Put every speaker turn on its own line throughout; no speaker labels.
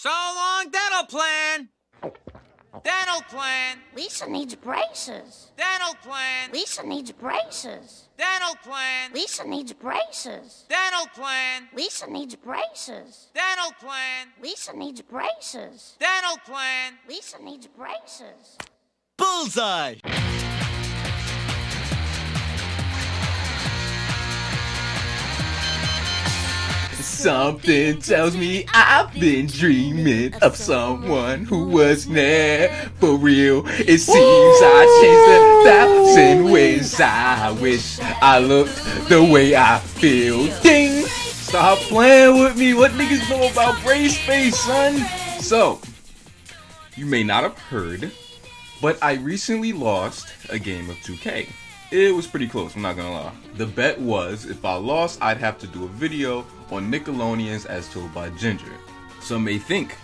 So long, dental plan. Dental plan.
Lisa needs braces.
Dental plan.
Lisa needs braces.
Dental plan.
Lisa needs braces.
Dental plan.
Lisa needs braces.
Dental plan.
Lisa needs braces.
Dental plan.
Lisa needs braces.
Bullseye! Something tells me I've been dreaming of someone who was never real. It seems I changed a thousand ways. I wish I looked the way I feel. Ding! Stop playing with me. What niggas know about brace face, son? So, you may not have heard, but I recently lost a game of 2K. It was pretty close, I'm not gonna lie. The bet was if I lost, I'd have to do a video on Nickelodeon's As Told by Ginger. Some may think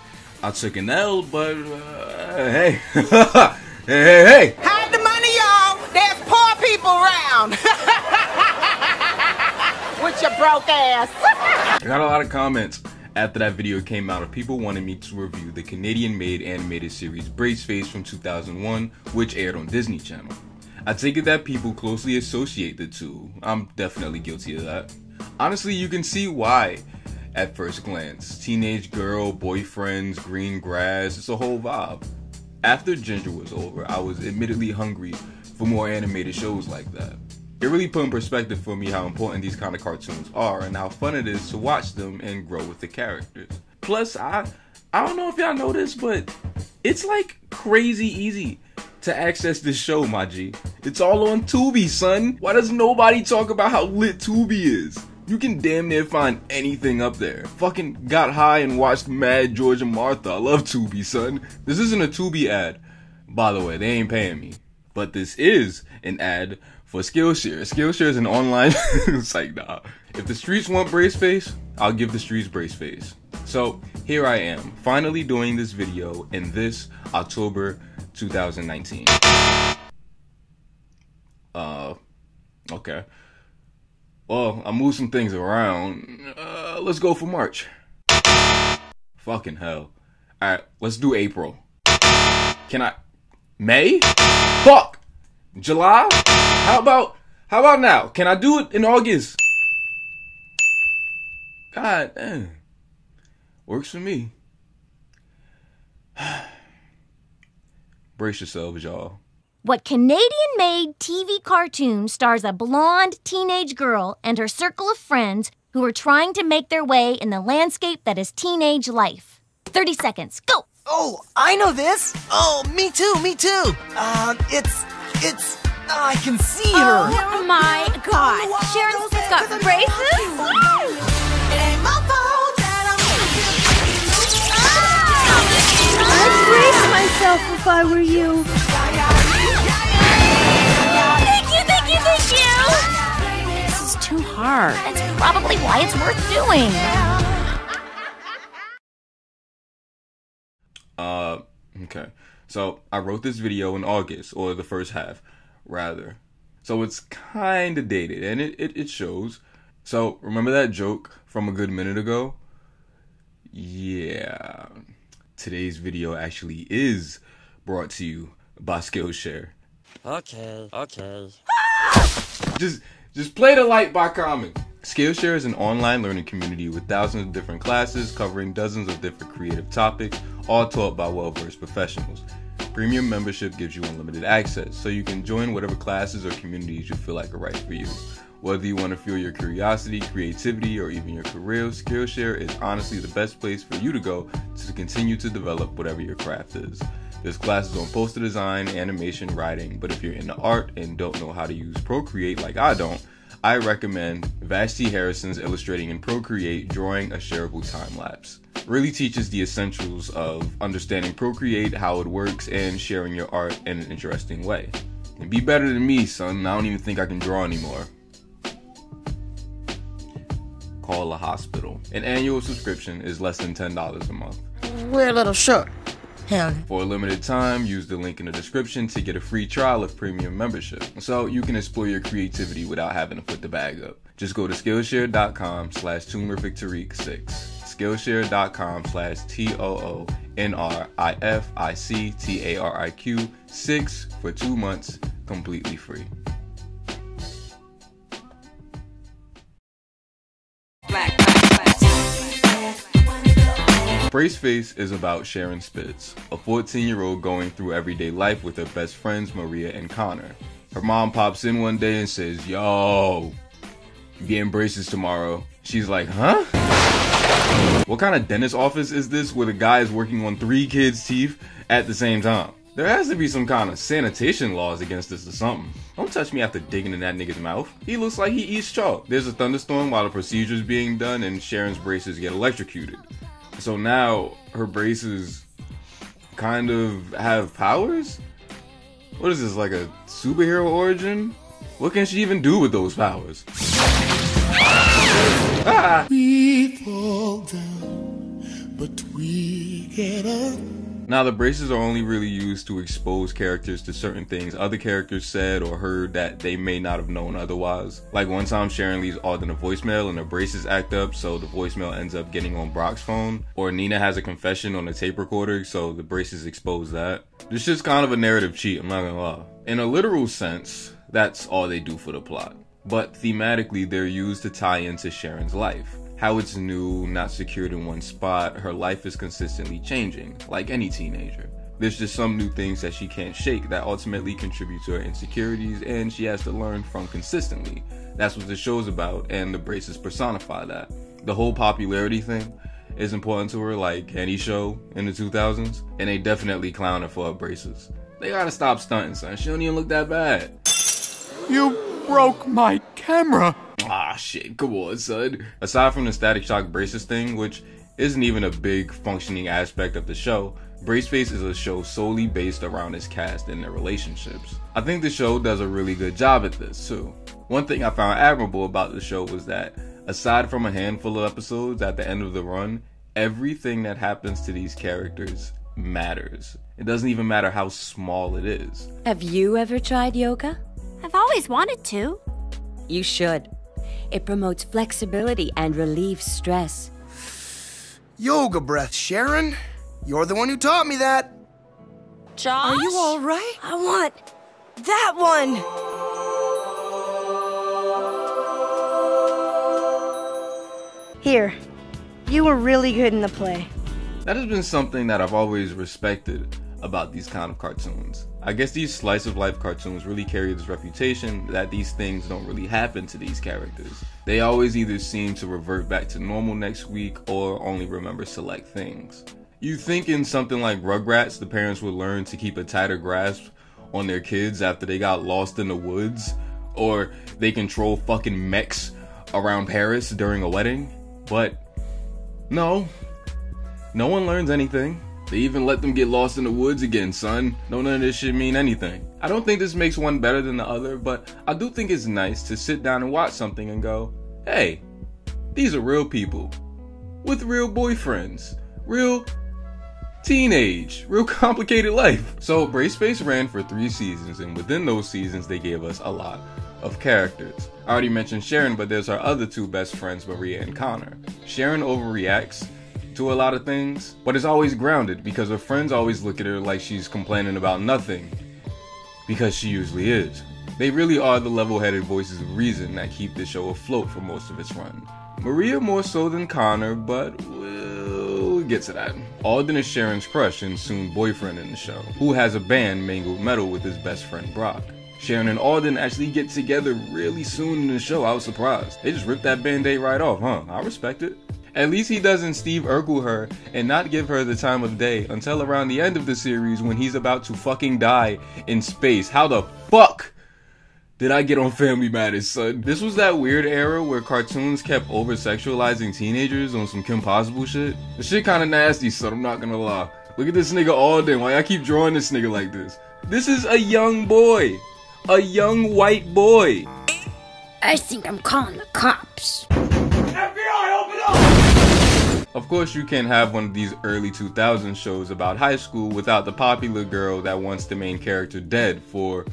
I took an L, but uh, hey, hey, hey, hey.
Hide the money, y'all. There's poor people around. With your broke ass.
I got a lot of comments after that video came out of people wanting me to review the Canadian-made animated series Brace Face from 2001, which aired on Disney Channel. I take it that people closely associate the two. I'm definitely guilty of that. Honestly, you can see why at first glance. Teenage girl, boyfriends, green grass, it's a whole vibe. After Ginger was over, I was admittedly hungry for more animated shows like that. It really put in perspective for me how important these kind of cartoons are and how fun it is to watch them and grow with the characters. Plus, I I don't know if y'all know this, but it's like crazy easy to access this show, my G. It's all on Tubi, son. Why does nobody talk about how lit Tubi is? You can damn near find anything up there. Fucking got high and watched Mad George and Martha. I love Tubi, son. This isn't a Tubi ad. By the way, they ain't paying me. But this is an ad for Skillshare. Skillshare is an online it's like nah. If the streets want brace face, I'll give the streets brace face. So here I am, finally doing this video in this October 2019. Uh, okay. Well, I moved some things around. Uh, let's go for March. Fucking hell. Alright, let's do April. Can I? May? Fuck! July? How about, how about now? Can I do it in August? God damn. Works for me. Brace yourselves, y'all.
What Canadian made TV cartoon stars a blonde teenage girl and her circle of friends who are trying to make their way in the landscape that is teenage life? 30 seconds, go!
Oh, I know this. Oh, me too, me too. Uh, it's, it's, I can see her.
Oh my god! Sharon Spitz got braces?
I'd brace myself if I were you.
Thank you, thank you, thank you!
This is too hard.
That's probably why it's worth doing.
Uh, okay. So I wrote this video in August, or the first half, rather. So it's kind of dated, and it, it, it shows. So remember that joke from a good minute ago? Yeah. Today's video actually is brought to you by Skillshare.
Okay, okay.
just just play the light by comment. Skillshare is an online learning community with thousands of different classes covering dozens of different creative topics, all taught by well-versed professionals. Premium membership gives you unlimited access, so you can join whatever classes or communities you feel like are right for you. Whether you want to fuel your curiosity, creativity, or even your career, Skillshare is honestly the best place for you to go to continue to develop whatever your craft is. There's classes on poster design, animation, writing, but if you're into art and don't know how to use Procreate like I don't, I recommend Vashti Harrison's Illustrating in Procreate Drawing a Shareable Time Lapse. Really teaches the essentials of understanding Procreate, how it works, and sharing your art in an interesting way. And be better than me, son. I don't even think I can draw anymore. Call a hospital. An annual subscription is less than $10 a month.
We're a little short. Hell,
For a limited time, use the link in the description to get a free trial of premium membership. So you can explore your creativity without having to put the bag up. Just go to Skillshare.com slash toonrifictariq6. skillshare.com slash T-O-O-N-R-I-F-I-C-T-A-R-I-Q 6 for two months completely free. Braceface is about Sharon Spitz, a 14 year old going through everyday life with her best friends Maria and Connor. Her mom pops in one day and says, Yo, you getting braces tomorrow. She's like, Huh? What kind of dentist office is this where the guy is working on three kids' teeth at the same time? There has to be some kind of sanitation laws against this or something. Don't touch me after digging in that nigga's mouth. He looks like he eats chalk. There's a thunderstorm while the procedure's being done and Sharon's braces get electrocuted. So now her braces kind of have powers? What is this, like a superhero origin? What can she even do with those powers? Ah!
We fall down, but we get up.
Now, the braces are only really used to expose characters to certain things other characters said or heard that they may not have known otherwise. Like one time, Sharon leaves Alden a voicemail and the braces act up, so the voicemail ends up getting on Brock's phone. Or Nina has a confession on a tape recorder, so the braces expose that. This just kind of a narrative cheat, I'm not gonna lie. In a literal sense, that's all they do for the plot. But thematically, they're used to tie into Sharon's life how it's new, not secured in one spot, her life is consistently changing, like any teenager. There's just some new things that she can't shake that ultimately contribute to her insecurities, and she has to learn from consistently. That's what the show's about, and the braces personify that. The whole popularity thing is important to her, like any show in the 2000s, and they definitely clown her for her braces. They gotta stop stunting, son. She don't even look that bad.
You broke my camera.
Ah, shit, come on, son. Aside from the Static Shock braces thing, which isn't even a big functioning aspect of the show, Braceface is a show solely based around its cast and their relationships. I think the show does a really good job at this, too. One thing I found admirable about the show was that, aside from a handful of episodes at the end of the run, everything that happens to these characters matters. It doesn't even matter how small it is.
Have you ever tried yoga?
I've always wanted to.
You should. It promotes flexibility and relieves stress.
Yoga breath, Sharon. You're the one who taught me that.
Josh?
Are you all right?
I want that one. Here. You were really good in the play.
That has been something that I've always respected about these kind of cartoons. I guess these slice of life cartoons really carry this reputation that these things don't really happen to these characters. They always either seem to revert back to normal next week or only remember select things. You think in something like Rugrats, the parents would learn to keep a tighter grasp on their kids after they got lost in the woods, or they control fucking mechs around Paris during a wedding, but no, no one learns anything. They even let them get lost in the woods again, son. No, none of this should mean anything. I don't think this makes one better than the other, but I do think it's nice to sit down and watch something and go, hey, these are real people with real boyfriends, real teenage, real complicated life. So Brace Braceface ran for three seasons, and within those seasons, they gave us a lot of characters. I already mentioned Sharon, but there's our other two best friends, Maria and Connor. Sharon overreacts to a lot of things, but is always grounded because her friends always look at her like she's complaining about nothing, because she usually is. They really are the level headed voices of reason that keep the show afloat for most of its run. Maria more so than Connor, but we'll get to that. Alden is Sharon's crush and soon boyfriend in the show, who has a band, Mangled Metal, with his best friend Brock. Sharon and Alden actually get together really soon in the show. I was surprised. They just ripped that band-aid right off, huh? I respect it. At least he doesn't Steve Urkel her and not give her the time of day until around the end of the series when he's about to fucking die in space. How the fuck did I get on Family Matters, son? This was that weird era where cartoons kept over sexualizing teenagers on some Kim Possible shit. The shit kinda nasty, son, I'm not gonna lie. Look at this nigga Alden. Why I keep drawing this nigga like this? This is a young boy. A young white boy.
I think I'm calling the cops.
Of course, you can't have one of these early 2000s shows about high school without the popular girl that wants the main character dead for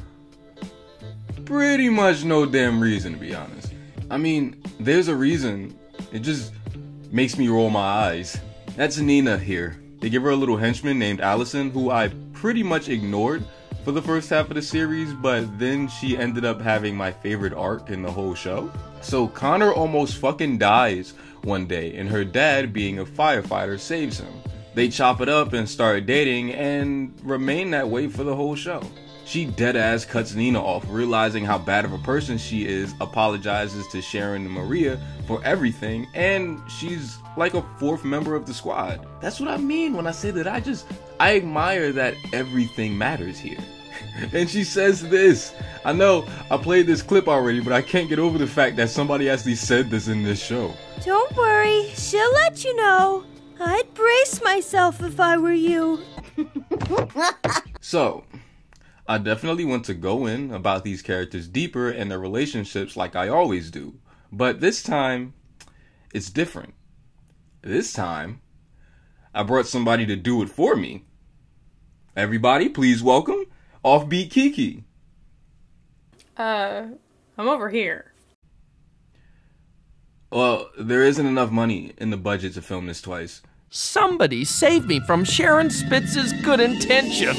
pretty much no damn reason, to be honest. I mean, there's a reason. It just makes me roll my eyes. That's Nina here. They give her a little henchman named Allison, who I pretty much ignored for the first half of the series, but then she ended up having my favorite arc in the whole show. So Connor almost fucking dies one day, and her dad, being a firefighter, saves him. They chop it up and start dating and remain that way for the whole show. She dead ass cuts Nina off, realizing how bad of a person she is, apologizes to Sharon and Maria for everything, and she's like a fourth member of the squad. That's what I mean when I say that I just I admire that everything matters here. and she says this. I know I played this clip already, but I can't get over the fact that somebody actually said this in this show.
Don't worry, she'll let you know. I'd brace myself if I were you.
So, I definitely want to go in about these characters deeper and their relationships like I always do. But this time, it's different. This time, I brought somebody to do it for me. Everybody, please welcome Offbeat Kiki.
Uh, I'm over here.
Well, there isn't enough money in the budget to film this twice.
Somebody save me from Sharon Spitz's good intentions.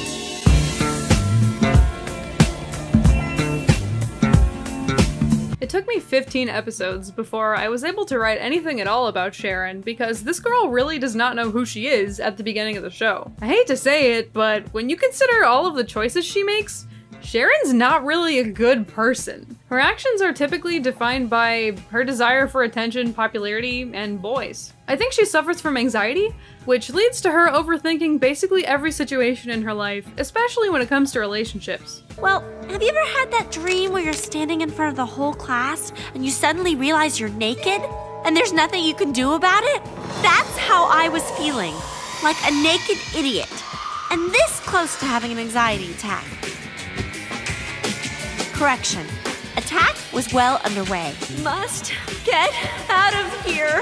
It took me 15 episodes before I was able to write anything at all about Sharon because this girl really does not know who she is at the beginning of the show. I hate to say it, but when you consider all of the choices she makes, Sharon's not really a good person. Her actions are typically defined by her desire for attention, popularity, and boys. I think she suffers from anxiety, which leads to her overthinking basically every situation in her life, especially when it comes to relationships.
Well, have you ever had that dream where you're standing in front of the whole class and you suddenly realize you're naked and there's nothing you can do about it? That's how I was feeling, like a naked idiot, and this close to having an anxiety attack. Correction. Attack was well underway. Must get out of here.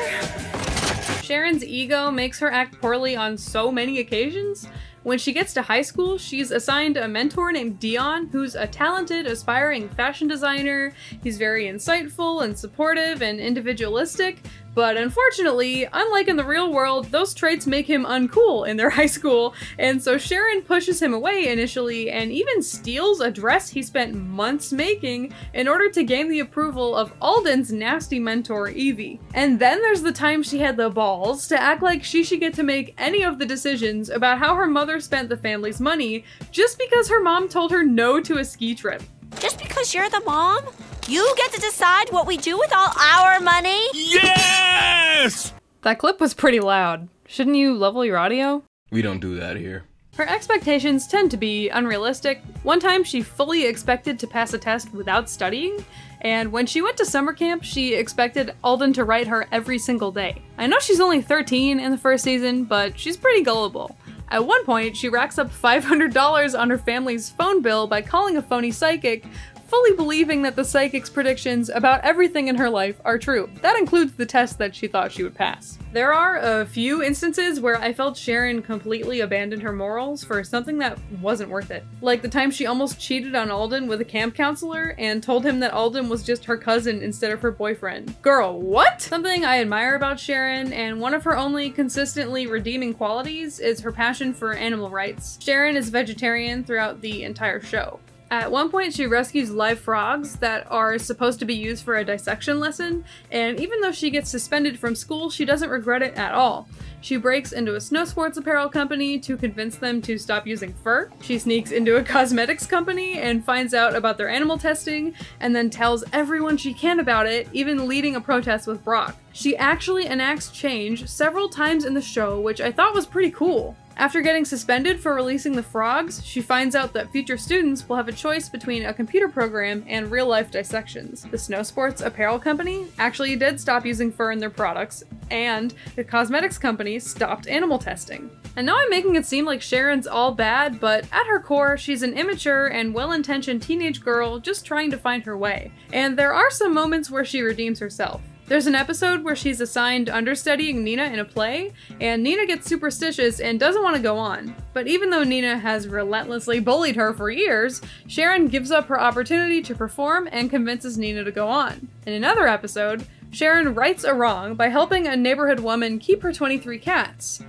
Sharon's ego makes her act poorly on so many occasions. When she gets to high school, she's assigned a mentor named Dion, who's a talented, aspiring fashion designer. He's very insightful and supportive and individualistic, but unfortunately, unlike in the real world, those traits make him uncool in their high school, and so Sharon pushes him away initially and even steals a dress he spent months making in order to gain the approval of Alden's nasty mentor, Evie. And then there's the time she had the balls to act like she should get to make any of the decisions about how her mother spent the family's money just because her mom told her no to a ski trip.
Just because you're the mom, you get to decide what we do with all our money?
Yes!
That clip was pretty loud. Shouldn't you level your audio?
We don't do that here.
Her expectations tend to be unrealistic. One time she fully expected to pass a test without studying, and when she went to summer camp, she expected Alden to write her every single day. I know she's only 13 in the first season, but she's pretty gullible. At one point, she racks up $500 on her family's phone bill by calling a phony psychic, fully believing that the psychic's predictions about everything in her life are true. That includes the test that she thought she would pass. There are a few instances where I felt Sharon completely abandoned her morals for something that wasn't worth it. Like the time she almost cheated on Alden with a camp counselor and told him that Alden was just her cousin instead of her boyfriend. Girl, what? Something I admire about Sharon, and one of her only consistently redeeming qualities is her passion for animal rights. Sharon is vegetarian throughout the entire show. At one point, she rescues live frogs that are supposed to be used for a dissection lesson, and even though she gets suspended from school, she doesn't regret it at all. She breaks into a snow sports apparel company to convince them to stop using fur. She sneaks into a cosmetics company and finds out about their animal testing, and then tells everyone she can about it, even leading a protest with Brock. She actually enacts change several times in the show, which I thought was pretty cool. After getting suspended for releasing the frogs, she finds out that future students will have a choice between a computer program and real life dissections. The Snow Sports apparel company actually did stop using fur in their products, and the cosmetics company stopped animal testing. And now I'm making it seem like Sharon's all bad, but at her core, she's an immature and well intentioned teenage girl just trying to find her way. And there are some moments where she redeems herself. There's an episode where she's assigned understudying Nina in a play, and Nina gets superstitious and doesn't want to go on. But even though Nina has relentlessly bullied her for years, Sharon gives up her opportunity to perform and convinces Nina to go on. In another episode, Sharon rights a wrong by helping a neighborhood woman keep her 23 cats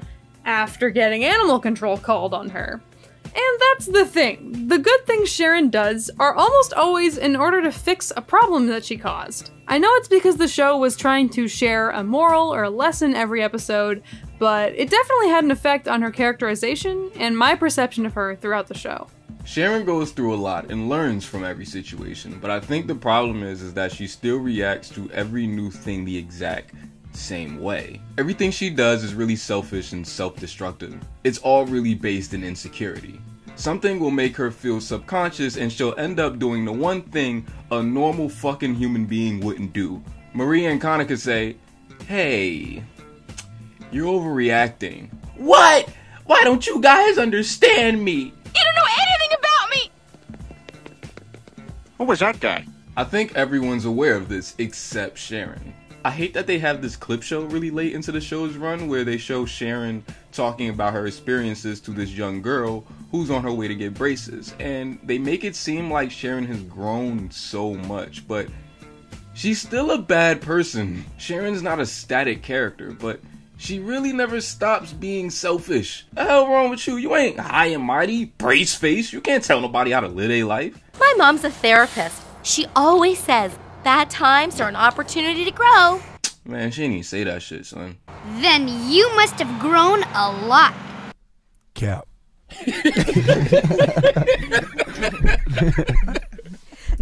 after getting animal control called on her. And that's the thing. The good things Sharon does are almost always in order to fix a problem that she caused. I know it's because the show was trying to share a moral or a lesson every episode, but it definitely had an effect on her characterization and my perception of her throughout the show.
Sharon goes through a lot and learns from every situation, but I think the problem is is that she still reacts to every new thing the exact same way. Everything she does is really selfish and self-destructive. It's all really based in insecurity. Something will make her feel subconscious and she'll end up doing the one thing a normal fucking human being wouldn't do. Maria and Kanika say, Hey, you're overreacting. What? Why don't you guys understand me?
You don't know anything about me!
Who was that guy?
I think everyone's aware of this except Sharon. I hate that they have this clip show really late into the show's run where they show Sharon talking about her experiences to this young girl who's on her way to get braces. And they make it seem like Sharon has grown so much, but she's still a bad person. Sharon's not a static character, but she really never stops being selfish. The hell wrong with you? You ain't high and mighty, brace face. You can't tell nobody how to live a life.
My mom's a therapist. She always says bad times are an opportunity to grow.
Man, she didn't even say that shit, son.
Then you must have grown a lot.
Cap.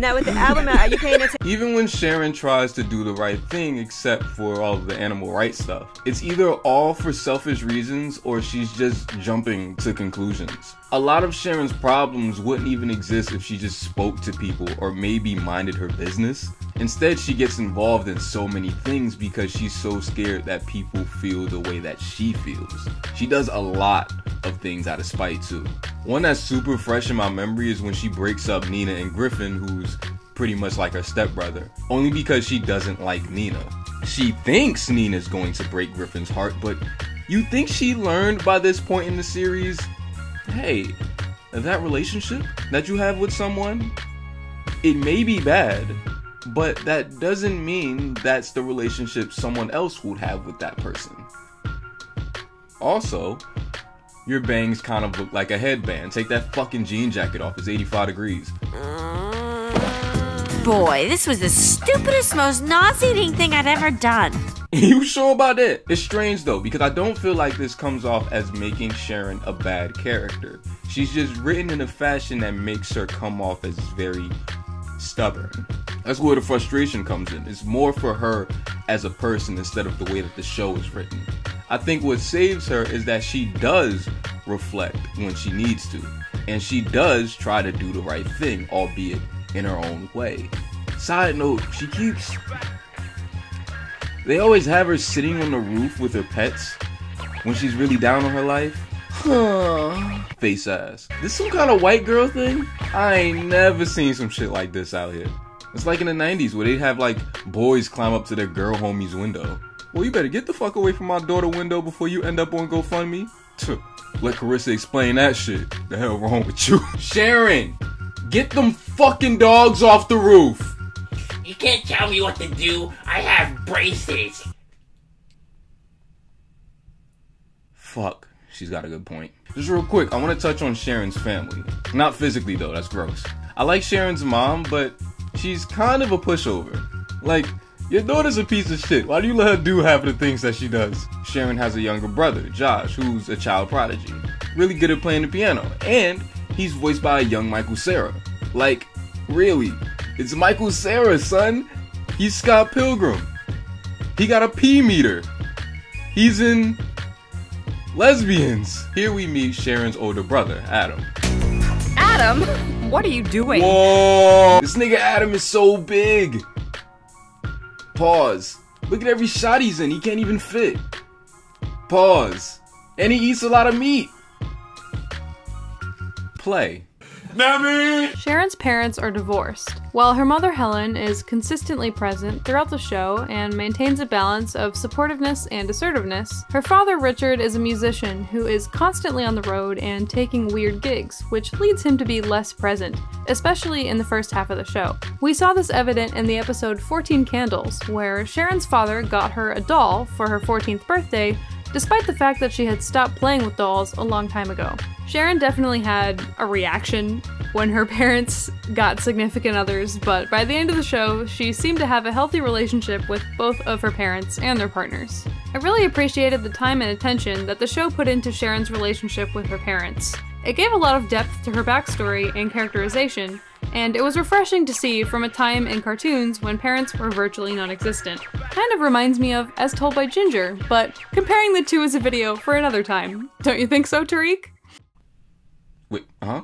Now with the album out, are you paying attention?
Even when Sharon tries to do the right thing, except for all of the animal rights stuff, it's either all for selfish reasons or she's just jumping to conclusions. A lot of Sharon's problems wouldn't even exist if she just spoke to people or maybe minded her business. Instead, she gets involved in so many things because she's so scared that people feel the way that she feels. She does a lot of things out of spite too. One that's super fresh in my memory is when she breaks up Nina and Griffin, who's pretty much like her stepbrother, only because she doesn't like Nina. She thinks Nina's going to break Griffin's heart, but you think she learned by this point in the series hey, that relationship that you have with someone, it may be bad, but that doesn't mean that's the relationship someone else would have with that person. Also, your bangs kind of look like a headband. Take that fucking jean jacket off. It's 85 degrees.
Boy, this was the stupidest, most nauseating thing I'd ever done.
you sure about that? It's strange though, because I don't feel like this comes off as making Sharon a bad character. She's just written in a fashion that makes her come off as very stubborn. That's where the frustration comes in. It's more for her as a person instead of the way that the show is written. I think what saves her is that she does reflect when she needs to, and she does try to do the right thing, albeit in her own way. Side note, she keeps. They always have her sitting on the roof with her pets when she's really down on her life. Huh. Face ass. This some kind of white girl thing? I ain't never seen some shit like this out here. It's like in the 90s where they'd have like boys climb up to their girl homie's window. Well, you better get the fuck away from my daughter window before you end up on GoFundMe. Let Carissa explain that shit. The hell wrong with you? Sharon! Get them fucking dogs off the roof!
You can't tell me what to do. I have braces.
Fuck. She's got a good point. Just real quick, I want to touch on Sharon's family. Not physically though, that's gross. I like Sharon's mom, but she's kind of a pushover. Like, your daughter's a piece of shit. Why do you let her do half of the things that she does? Sharon has a younger brother, Josh, who's a child prodigy. Really good at playing the piano. And he's voiced by a young Michael Cera. Like, really? It's Michael Cera, son. He's Scott Pilgrim. He got a P meter. He's in Lesbians. Here we meet Sharon's older brother, Adam.
Adam, what are you doing?
Whoa! This nigga Adam is so big. Pause. Look at every shot he's in. He can't even fit. Pause. And he eats a lot of meat. Play.
Sharon's parents are divorced, while her mother Helen is consistently present throughout the show and maintains a balance of supportiveness and assertiveness. Her father Richard is a musician who is constantly on the road and taking weird gigs, which leads him to be less present, especially in the first half of the show. We saw this evident in the episode 14 Candles, where Sharon's father got her a doll for her 14th birthday despite the fact that she had stopped playing with dolls a long time ago. Sharon definitely had a reaction when her parents got significant others, but by the end of the show, she seemed to have a healthy relationship with both of her parents and their partners. I really appreciated the time and attention that the show put into Sharon's relationship with her parents. It gave a lot of depth to her backstory and characterization, and it was refreshing to see from a time in cartoons when parents were virtually non-existent. Kind of reminds me of As Told by Ginger, but comparing the two is a video for another time. Don't you think so, Tariq?
Wait, huh?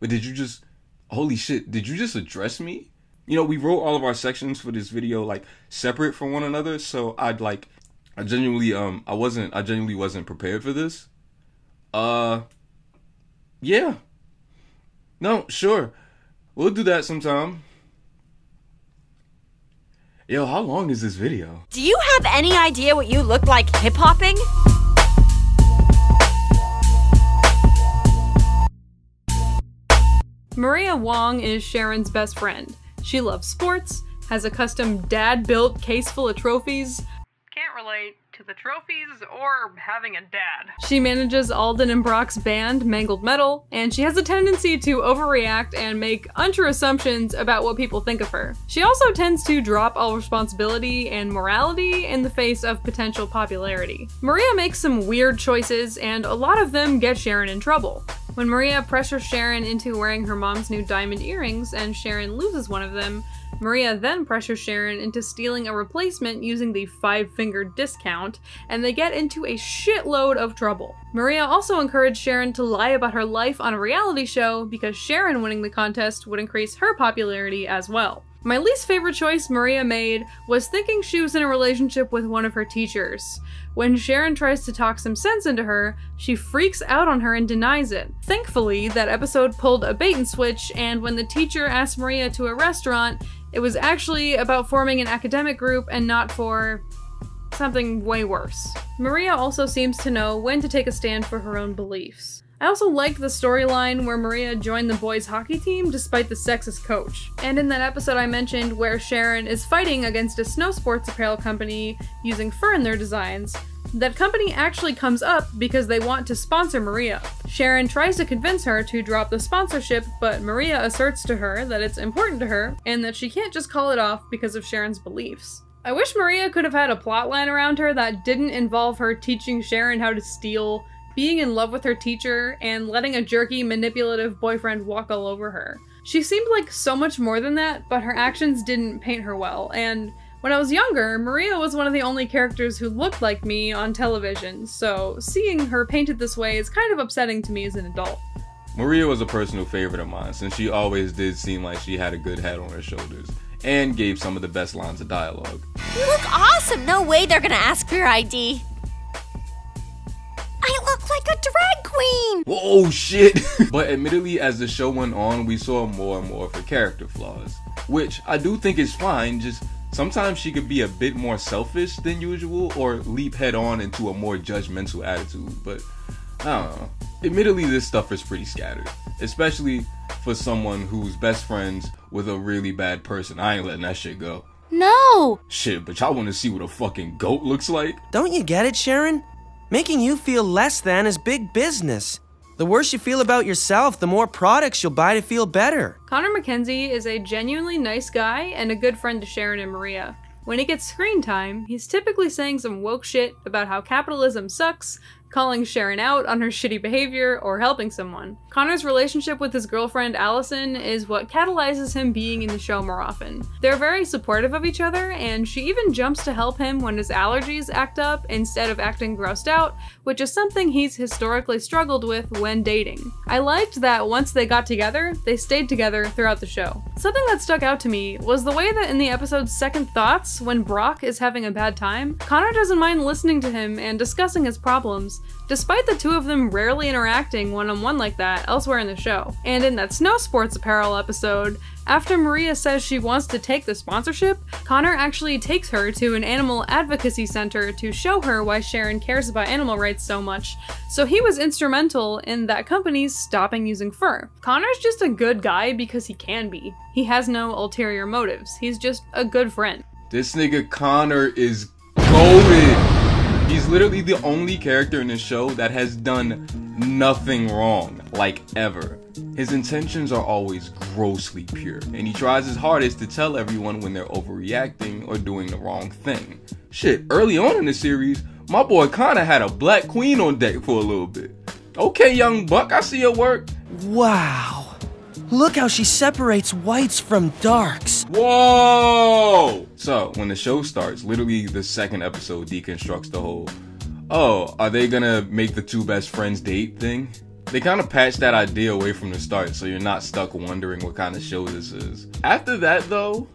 Wait, did you just... Holy shit, did you just address me? You know, we wrote all of our sections for this video, like, separate from one another, so I'd, like... I genuinely, um, I wasn't, I genuinely wasn't prepared for this. Uh... Yeah. No, sure. We'll do that sometime. Yo, how long is this video?
Do you have any idea what you look like hip hopping?
Maria Wong is Sharon's best friend. She loves sports, has a custom dad built case full of trophies. Can't relate to the trophies or having a dad. She manages Alden and Brock's band, Mangled Metal, and she has a tendency to overreact and make untrue assumptions about what people think of her. She also tends to drop all responsibility and morality in the face of potential popularity. Maria makes some weird choices, and a lot of them get Sharon in trouble. When Maria pressures Sharon into wearing her mom's new diamond earrings and Sharon loses one of them, Maria then pressures Sharon into stealing a replacement using the five finger discount, and they get into a shitload of trouble. Maria also encouraged Sharon to lie about her life on a reality show because Sharon winning the contest would increase her popularity as well. My least favorite choice Maria made was thinking she was in a relationship with one of her teachers. When Sharon tries to talk some sense into her, she freaks out on her and denies it. Thankfully, that episode pulled a bait and switch, and when the teacher asked Maria to a restaurant, it was actually about forming an academic group and not for something way worse. Maria also seems to know when to take a stand for her own beliefs. I also liked the storyline where Maria joined the boys' hockey team despite the sexist coach. And in that episode I mentioned where Sharon is fighting against a snow sports apparel company using fur in their designs, that company actually comes up because they want to sponsor Maria. Sharon tries to convince her to drop the sponsorship, but Maria asserts to her that it's important to her and that she can't just call it off because of Sharon's beliefs. I wish Maria could have had a plotline around her that didn't involve her teaching Sharon how to steal, being in love with her teacher, and letting a jerky, manipulative boyfriend walk all over her. She seemed like so much more than that, but her actions didn't paint her well, and when I was younger, Maria was one of the only characters who looked like me on television, so seeing her painted this way is kind of upsetting to me as an adult.
Maria was a personal favorite of mine since she always did seem like she had a good head on her shoulders and gave some of the best lines of dialogue.
You look awesome! No way they're gonna ask for your ID. I look like a drag queen!
Whoa, shit! but admittedly, as the show went on, we saw more and more of her character flaws, which I do think is fine, just Sometimes she could be a bit more selfish than usual or leap head on into a more judgmental attitude, but I don't know. Admittedly, this stuff is pretty scattered, especially for someone who's best friends with a really bad person. I ain't letting that shit go.
No!
Shit, but y'all wanna see what a fucking goat looks like?
Don't you get it, Sharon? Making you feel less than is big business. The worse you feel about yourself, the more products you'll buy to feel better.
Connor McKenzie is a genuinely nice guy and a good friend to Sharon and Maria. When he gets screen time, he's typically saying some woke shit about how capitalism sucks, calling Sharon out on her shitty behavior, or helping someone. Connor's relationship with his girlfriend Allison is what catalyzes him being in the show more often. They're very supportive of each other, and she even jumps to help him when his allergies act up instead of acting grossed out, which is something he's historically struggled with when dating. I liked that once they got together, they stayed together throughout the show. Something that stuck out to me was the way that in the episode's Second Thoughts, when Brock is having a bad time, Connor doesn't mind listening to him and discussing his problems, despite the two of them rarely interacting one on one like that elsewhere in the show. And in that snow sports apparel episode, after Maria says she wants to take the sponsorship, Connor actually takes her to an animal advocacy center to show her why Sharon cares about animal rights so much, so he was instrumental in that company stopping using fur. Connor's just a good guy because he can be. He has no ulterior motives, he's just a good friend.
This nigga Connor is golden. Literally the only character in the show that has done nothing wrong, like ever. His intentions are always grossly pure, and he tries his hardest to tell everyone when they're overreacting or doing the wrong thing. Shit, early on in the series, my boy Connor had a black queen on deck for a little bit. Okay, young buck, I see your work.
Wow. Look how she separates whites from darks.
Whoa! So, when the show starts, literally the second episode deconstructs the whole, oh, are they gonna make the two best friends date thing? They kind of patched that idea away from the start, so you're not stuck wondering what kind of show this is. After that, though,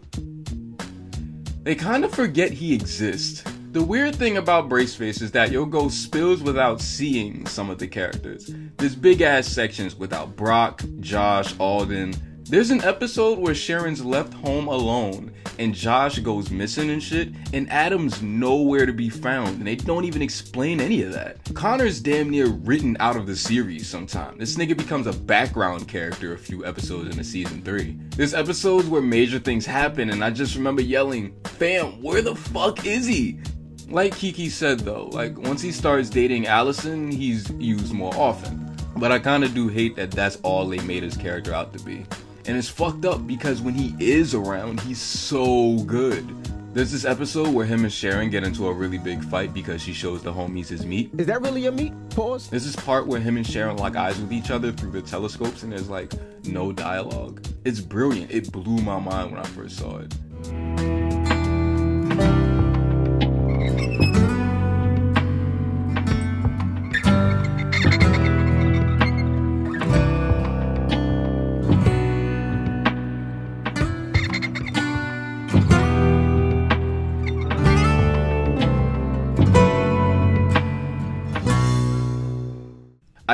they kind of forget he exists. The weird thing about Braceface is that you'll go spills without seeing some of the characters. There's big ass sections without Brock, Josh, Alden. There's an episode where Sharon's left home alone and Josh goes missing and shit, and Adam's nowhere to be found, and they don't even explain any of that. Connor's damn near written out of the series sometime. This nigga becomes a background character a few episodes into season 3. There's episodes where major things happen, and I just remember yelling, Fam, where the fuck is he? Like Kiki said though, like once he starts dating Allison, he's used more often. But I kinda do hate that that's all they made his character out to be. And it's fucked up because when he is around, he's so good. There's this episode where him and Sharon get into a really big fight because she shows the homies his meat.
Is that really a meat? Pause.
There's this part where him and Sharon lock eyes with each other through the telescopes and there's like no dialogue. It's brilliant. It blew my mind when I first saw it.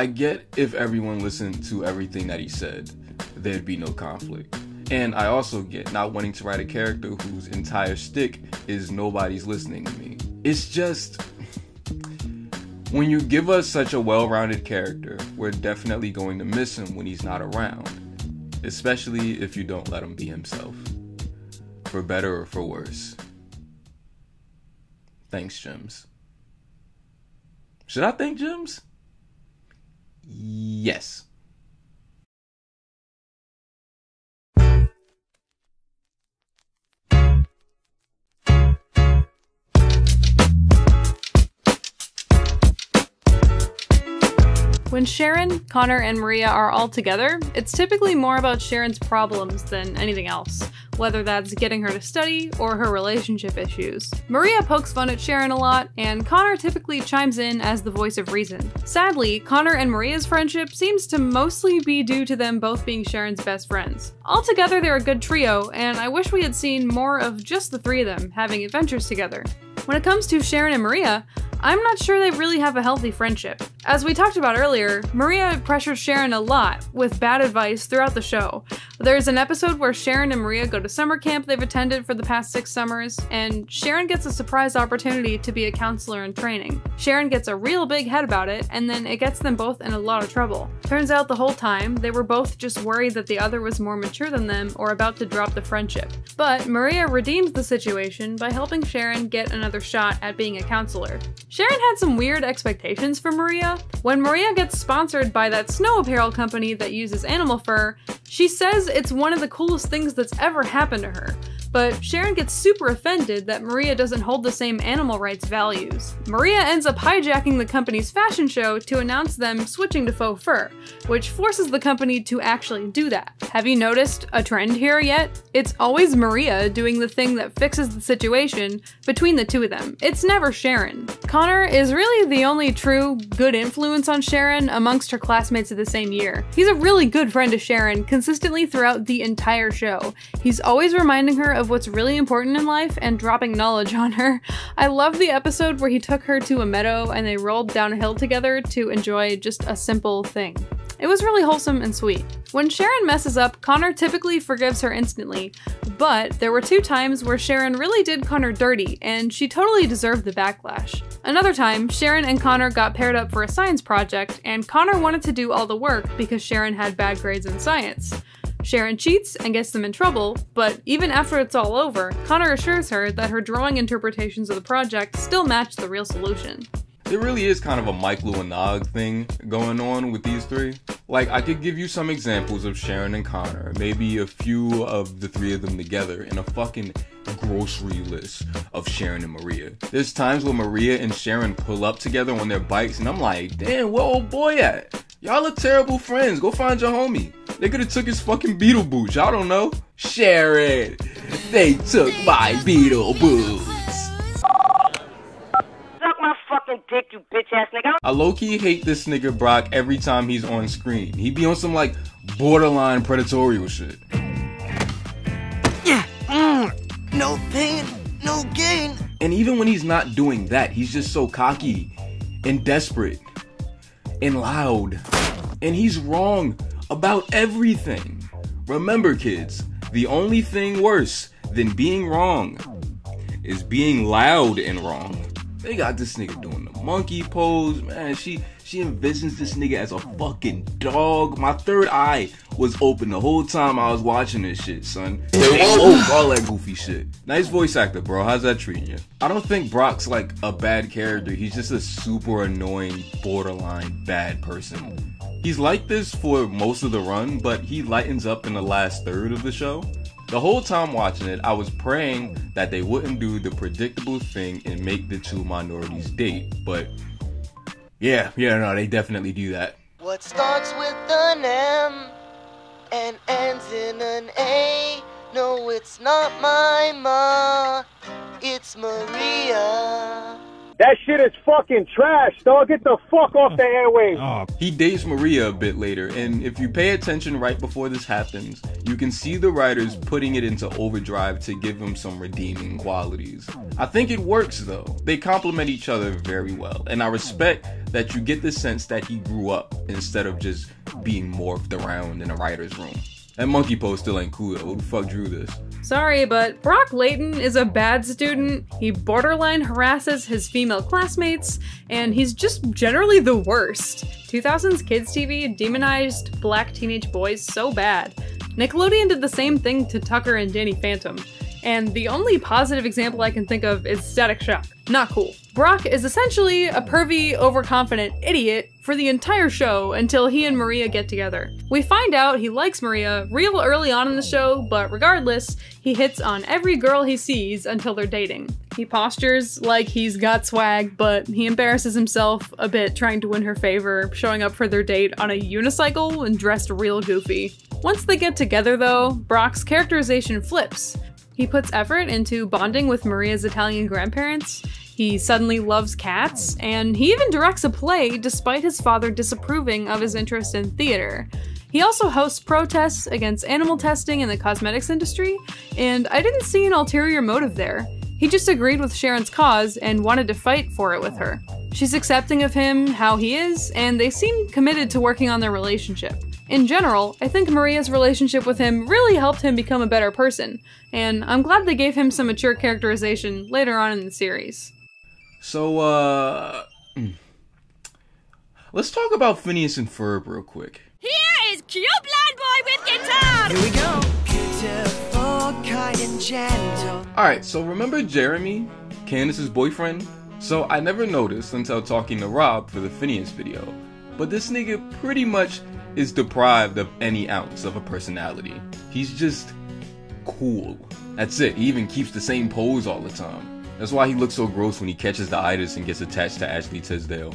I get if everyone listened to everything that he said, there'd be no conflict. And I also get not wanting to write a character whose entire stick is nobody's listening to me. It's just when you give us such a well-rounded character, we're definitely going to miss him when he's not around, especially if you don't let him be himself. For better or for worse. Thanks, Jims. Should I thank Gems? Yes.
When Sharon, Connor, and Maria are all together, it's typically more about Sharon's problems than anything else, whether that's getting her to study or her relationship issues. Maria pokes fun at Sharon a lot, and Connor typically chimes in as the voice of reason. Sadly, Connor and Maria's friendship seems to mostly be due to them both being Sharon's best friends. Altogether, they're a good trio, and I wish we had seen more of just the three of them having adventures together. When it comes to Sharon and Maria, I'm not sure they really have a healthy friendship. As we talked about earlier, Maria pressures Sharon a lot with bad advice throughout the show. There's an episode where Sharon and Maria go to summer camp they've attended for the past six summers, and Sharon gets a surprise opportunity to be a counselor in training. Sharon gets a real big head about it, and then it gets them both in a lot of trouble. Turns out the whole time, they were both just worried that the other was more mature than them or about to drop the friendship. But Maria redeems the situation by helping Sharon get another shot at being a counselor. Sharon had some weird expectations for Maria. When Maria gets sponsored by that snow apparel company that uses animal fur, she says it's one of the coolest things that's ever happened to her. But Sharon gets super offended that Maria doesn't hold the same animal rights values. Maria ends up hijacking the company's fashion show to announce them switching to faux fur, which forces the company to actually do that. Have you noticed a trend here yet? It's always Maria doing the thing that fixes the situation between the two of them. It's never Sharon. Connor is really the only true good influence on Sharon amongst her classmates of the same year. He's a really good friend to Sharon consistently throughout the entire show. He's always reminding her of of what's really important in life and dropping knowledge on her. I love the episode where he took her to a meadow and they rolled down a hill together to enjoy just a simple thing. It was really wholesome and sweet. When Sharon messes up, Connor typically forgives her instantly, but there were two times where Sharon really did Connor dirty, and she totally deserved the backlash. Another time, Sharon and Connor got paired up for a science project, and Connor wanted to do all the work because Sharon had bad grades in science. Sharon cheats and gets them in trouble, but even after it's all over, Connor assures her that her drawing interpretations of the project still match the real solution.
There really is kind of a Mike, Lu & Og thing going on with these three. Like, I could give you some examples of Sharon and Connor, maybe a few of the three of them together in a fucking grocery list of Sharon and Maria. There's times where Maria and Sharon pull up together on their bikes, and I'm like, damn, where old boy at? Y'all are terrible friends. Go find your homie. They could have took his fucking Beatle boots. Y'all don't know. Sharon, they took my Beatle boots.
Suck my fucking dick, you bitch ass nigga.
I low key hate this nigga Brock every time he's on screen. He be on some like borderline predatorial shit.
Yeah. Mm. No pain, no gain.
And even when he's not doing that, he's just so cocky and desperate and loud. And he's wrong about everything. Remember, kids, the only thing worse than being wrong is being loud and wrong. They got this nigga doing the monkey pose, man. She she envisions this nigga as a fucking dog. My third eye was open the whole time I was watching this shit, son. Oh, all that goofy shit. Nice voice actor, bro. How's that treating you? I don't think Brock's like a bad character. He's just a super annoying, borderline bad person. He's like this for most of the run, but he lightens up in the last third of the show. The whole time watching it, I was praying that they wouldn't do the predictable thing and make the two minorities date, but yeah, yeah, no, they definitely do that.
What starts with an M and ends in an A? No, it's not my ma, it's Maria.
That shit is fucking trash, dog. Get the fuck off the airwaves.
Oh, he dates Maria a bit later, and if you pay attention right before this happens, you can see the writers putting it into overdrive to give him some redeeming qualities. I think it works though. They complement each other very well, and I respect that you get the sense that he grew up instead of just being morphed around in a writer's room. That monkey pose still ain't cool though. Who the fuck drew this?
Sorry, but Brock Layton is a bad student. He borderline harasses his female classmates, and he's just generally the worst. 2000s kids TV demonized black teenage boys so bad. Nickelodeon did the same thing to Tucker and Danny Phantom. And the only positive example I can think of is Static Shock. Not cool. Brock is essentially a pervy, overconfident idiot for the entire show until he and Maria get together. We find out he likes Maria real early on in the show, but regardless, he hits on every girl he sees until they're dating. He postures like he's got swag, but he embarrasses himself a bit trying to win her favor, showing up for their date on a unicycle and dressed real goofy. Once they get together though, Brock's characterization flips. He puts effort into bonding with Maria's Italian grandparents. He suddenly loves cats, and he even directs a play despite his father disapproving of his interest in theater. He also hosts protests against animal testing in the cosmetics industry, and I didn't see an ulterior motive there. He just agreed with Sharon's cause and wanted to fight for it with her. She's accepting of him how he is, and they seem committed to working on their relationship. In general, I think Maria's relationship with him really helped him become a better person, and I'm glad they gave him some mature characterization later on in the series.
So, uh. Let's talk about Phineas and Ferb real quick.
Here is Cute Blind Boy with guitar!
Here we go. Beautiful, kind, and gentle.
Alright, so remember Jeremy, Candace's boyfriend? So I never noticed until talking to Rob for the Phineas video. But this nigga pretty much is deprived of any ounce of a personality. He's just cool. That's it. He even keeps the same pose all the time. That's why he looks so gross when he catches the itis and gets attached to Ashley Tisdale.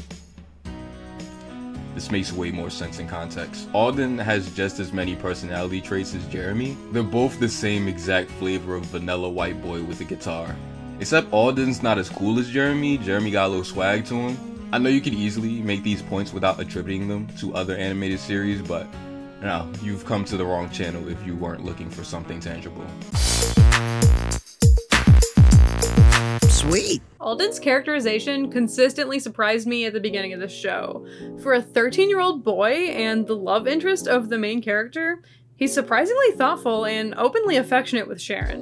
This makes way more sense in context. Alden has just as many personality traits as Jeremy. They're both the same exact flavor of vanilla white boy with a guitar. Except Alden's not as cool as Jeremy, Jeremy got a little swag to him. I know you could easily make these points without attributing them to other animated series, but now you've come to the wrong channel if you weren't looking for something tangible.
Sweet.
Alden's characterization consistently surprised me at the beginning of the show. For a 13 year old boy and the love interest of the main character, he's surprisingly thoughtful and openly affectionate with Sharon.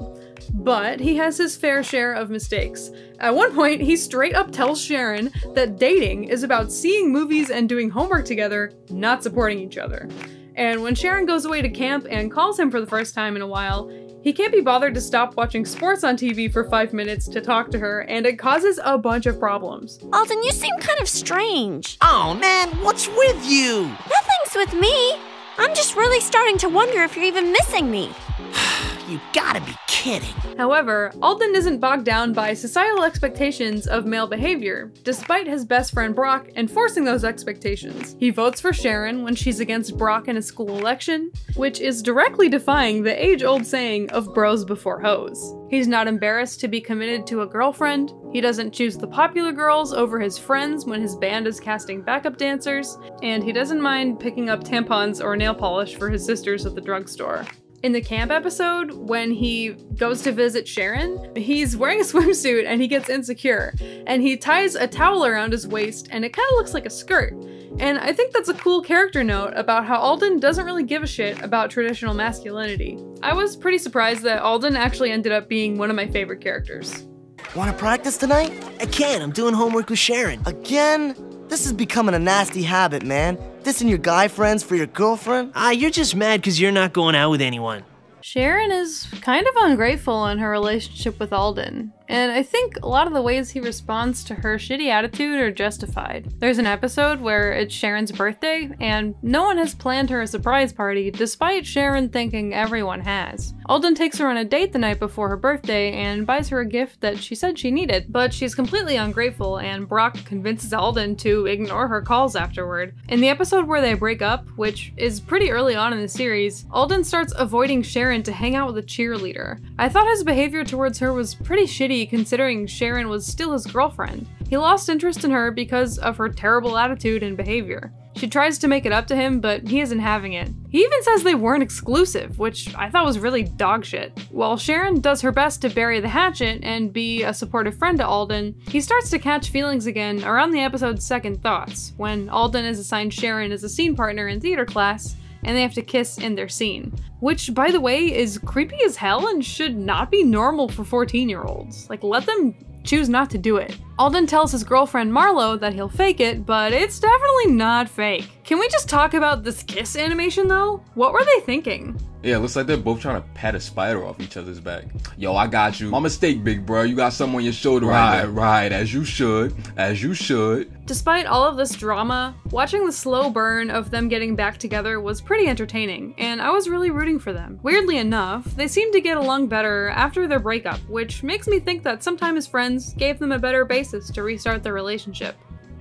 But he has his fair share of mistakes. At one point, he straight up tells Sharon that dating is about seeing movies and doing homework together, not supporting each other. And when Sharon goes away to camp and calls him for the first time in a while, he can't be bothered to stop watching sports on TV for five minutes to talk to her, and it causes a bunch of problems.
Alden, you seem kind of strange.
Oh man, what's with you?
Nothing's with me. I'm just really starting to wonder if you're even missing me.
You gotta be kidding.
However, Alden isn't bogged down by societal expectations of male behavior, despite his best friend Brock enforcing those expectations. He votes for Sharon when she's against Brock in a school election, which is directly defying the age old saying of bros before hoes. He's not embarrassed to be committed to a girlfriend, he doesn't choose the popular girls over his friends when his band is casting backup dancers, and he doesn't mind picking up tampons or nail polish for his sisters at the drugstore. In the camp episode, when he goes to visit Sharon, he's wearing a swimsuit and he gets insecure. And he ties a towel around his waist and it kind of looks like a skirt. And I think that's a cool character note about how Alden doesn't really give a shit about traditional masculinity. I was pretty surprised that Alden actually ended up being one of my favorite characters.
Wanna practice tonight? I can't, I'm doing homework with Sharon. Again? This is becoming a nasty habit, man. Dissing your guy friends for your girlfriend?
Ah, you're just mad because you're not going out with anyone.
Sharon is kind of ungrateful in her relationship with Alden, and I think a lot of the ways he responds to her shitty attitude are justified. There's an episode where it's Sharon's birthday, and no one has planned her a surprise party, despite Sharon thinking everyone has. Alden takes her on a date the night before her birthday and buys her a gift that she said she needed, but she's completely ungrateful, and Brock convinces Alden to ignore her calls afterward. In the episode where they break up, which is pretty early on in the series, Alden starts avoiding Sharon to hang out with a cheerleader. I thought his behavior towards her was pretty shitty considering Sharon was still his girlfriend. He lost interest in her because of her terrible attitude and behavior. She tries to make it up to him, but he isn't having it. He even says they weren't exclusive, which I thought was really dog shit. While Sharon does her best to bury the hatchet and be a supportive friend to Alden, he starts to catch feelings again around the episode's second thoughts, when Alden is assigned Sharon as a scene partner in theater class, and they have to kiss in their scene. Which, by the way, is creepy as hell and should not be normal for 14 year olds. Like, let them choose not to do it. Alden tells his girlfriend Marlo that he'll fake it, but it's definitely not fake. Can we just talk about this kiss animation though? What were they thinking?
Yeah, looks like they're both trying to pat a spider off each other's back. Yo, I got you. My mistake, big bro. You got something on your shoulder right, right, right, as you should, as you should.
Despite all of this drama, watching the slow burn of them getting back together was pretty entertaining, and I was really rooting for them. Weirdly enough, they seemed to get along better after their breakup, which makes me think that sometime as friends gave them a better basis to restart their relationship.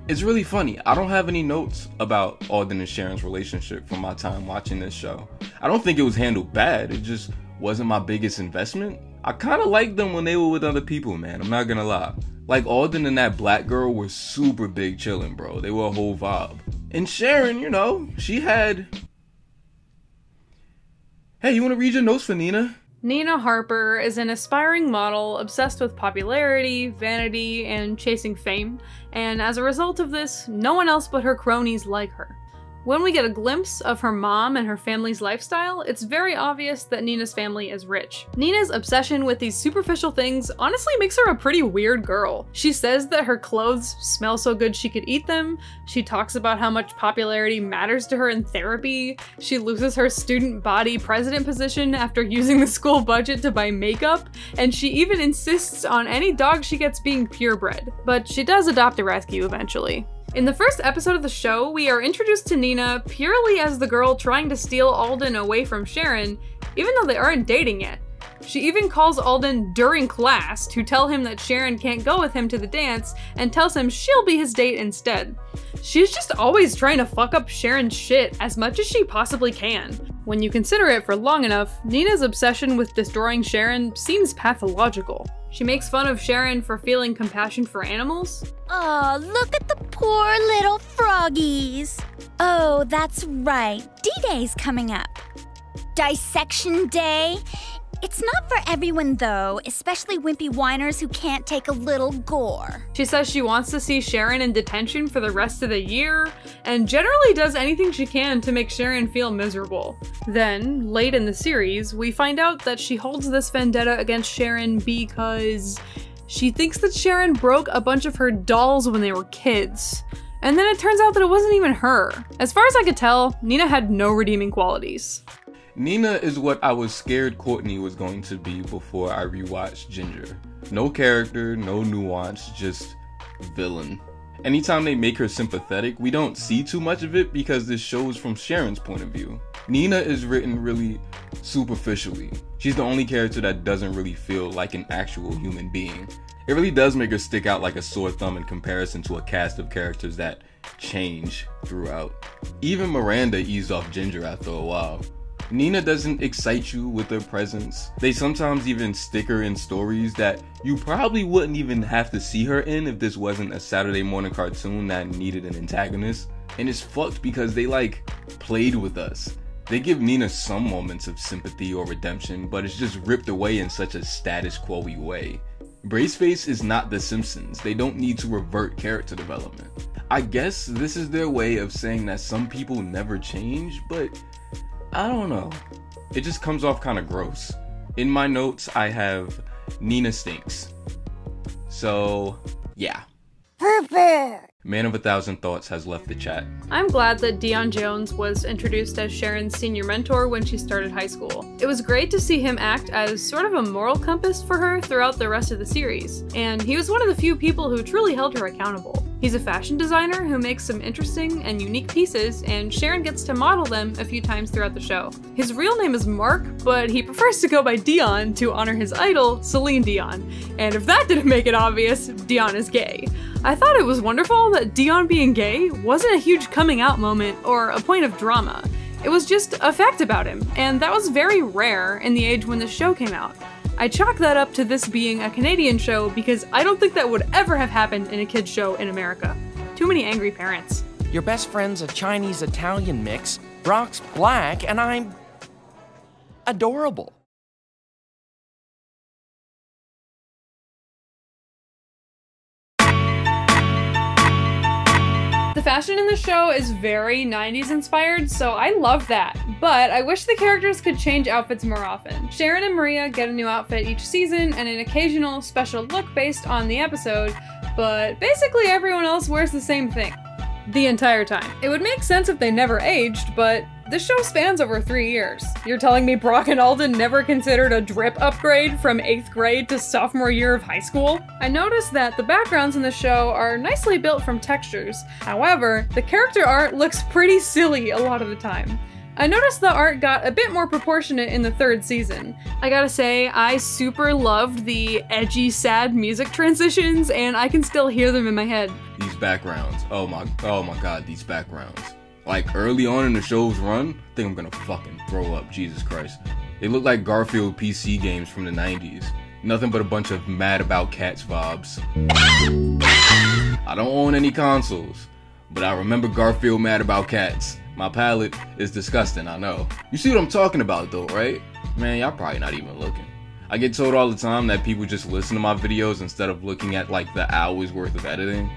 It's really funny. I don't have any notes about Alden and Sharon's relationship from my time watching this show. I don't think it was handled bad. It just wasn't my biggest investment. I kind of liked them when they were with other people, man. I'm not gonna lie. Like Alden and that black girl were super big chilling, bro. They were a whole vibe. And Sharon, you know, she had. Hey, you wanna read your notes for Nina?
Nina Harper is an aspiring model obsessed with popularity, vanity, and chasing fame, and as a result of this, no one else but her cronies like her. When we get a glimpse of her mom and her family's lifestyle, it's very obvious that Nina's family is rich. Nina's obsession with these superficial things honestly makes her a pretty weird girl. She says that her clothes smell so good she could eat them, she talks about how much popularity matters to her in therapy, she loses her student body president position after using the school budget to buy makeup, and she even insists on any dog she gets being purebred. But she does adopt a rescue eventually. In the first episode of the show, we are introduced to Nina purely as the girl trying to steal Alden away from Sharon, even though they aren't dating yet. She even calls Alden during class to tell him that Sharon can't go with him to the dance and tells him she'll be his date instead. She's just always trying to fuck up Sharon's shit as much as she possibly can. When you consider it for long enough, Nina's obsession with destroying Sharon seems pathological. She makes fun of Sharon for feeling compassion for animals.
Oh, look at poor little froggies. Oh, that's right. D-Day's coming up. Dissection Day. It's not for everyone, though, especially wimpy whiners who can't take a little gore.
She says she wants to see Sharon in detention for the rest of the year, and generally does anything she can to make Sharon feel miserable. Then, late in the series, we find out that she holds this vendetta against Sharon because she thinks that Sharon broke a bunch of her dolls when they were kids. And then it turns out that it wasn't even her. As far as I could tell, Nina had no redeeming qualities.
Nina is what I was scared Courtney was going to be before I rewatched Ginger. No character, no nuance, just villain. Anytime they make her sympathetic, we don't see too much of it because this shows from Sharon's point of view. Nina is written really superficially. She's the only character that doesn't really feel like an actual human being. It really does make her stick out like a sore thumb in comparison to a cast of characters that change throughout. Even Miranda eased off Ginger after a while. Nina doesn't excite you with her presence. They sometimes even stick her in stories that you probably wouldn't even have to see her in if this wasn't a Saturday morning cartoon that needed an antagonist. And it's fucked because they like played with us. They give Nina some moments of sympathy or redemption, but it's just ripped away in such a status quo way. Braceface is not The Simpsons. They don't need to revert character development. I guess this is their way of saying that some people never change, but I don't know. It just comes off kind of gross. In my notes, I have Nina stinks. So, yeah. Perfect. Man of a Thousand Thoughts has left the chat.
I'm glad that Dion Jones was introduced as Sharon's senior mentor when she started high school. It was great to see him act as sort of a moral compass for her throughout the rest of the series, and he was one of the few people who truly held her accountable. He's a fashion designer who makes some interesting and unique pieces, and Sharon gets to model them a few times throughout the show. His real name is Mark, but he prefers to go by Dion to honor his idol, Celine Dion. And if that didn't make it obvious, Dion is gay. I thought it was wonderful that Dion being gay wasn't a huge coming out moment or a point of drama. It was just a fact about him, and that was very rare in the age when the show came out. I chalk that up to this being a Canadian show because I don't think that would ever have happened in a kids show in America. Too many angry parents.
Your best friend's a Chinese Italian mix, Brock's black, and I'm adorable.
Fashion in the show is very 90s inspired, so I love that. But I wish the characters could change outfits more often. Sharon and Maria get a new outfit each season and an occasional special look based on the episode, but basically everyone else wears the same thing. The entire time. It would make sense if they never aged, but this show spans over three years. You're telling me Brock and Alden never considered a drip upgrade from 8th grade to sophomore year of high school? I noticed that the backgrounds in the show are nicely built from textures. However, the character art looks pretty silly a lot of the time. I noticed the art got a bit more proportionate in the third season. I gotta say, I super loved the edgy, sad music transitions, and I can still hear them in my head.
These backgrounds. Oh my oh my god, these backgrounds. Like early on in the show's run, I think I'm gonna fucking throw up, Jesus Christ. They look like Garfield PC games from the 90s. Nothing but a bunch of mad about cats vibes. I don't own any consoles, but I remember Garfield mad about cats. My palette is disgusting, I know. You see what I'm talking about though, right? Man, y'all probably not even looking. I get told all the time that people just listen to my videos instead of looking at like the hours worth of editing.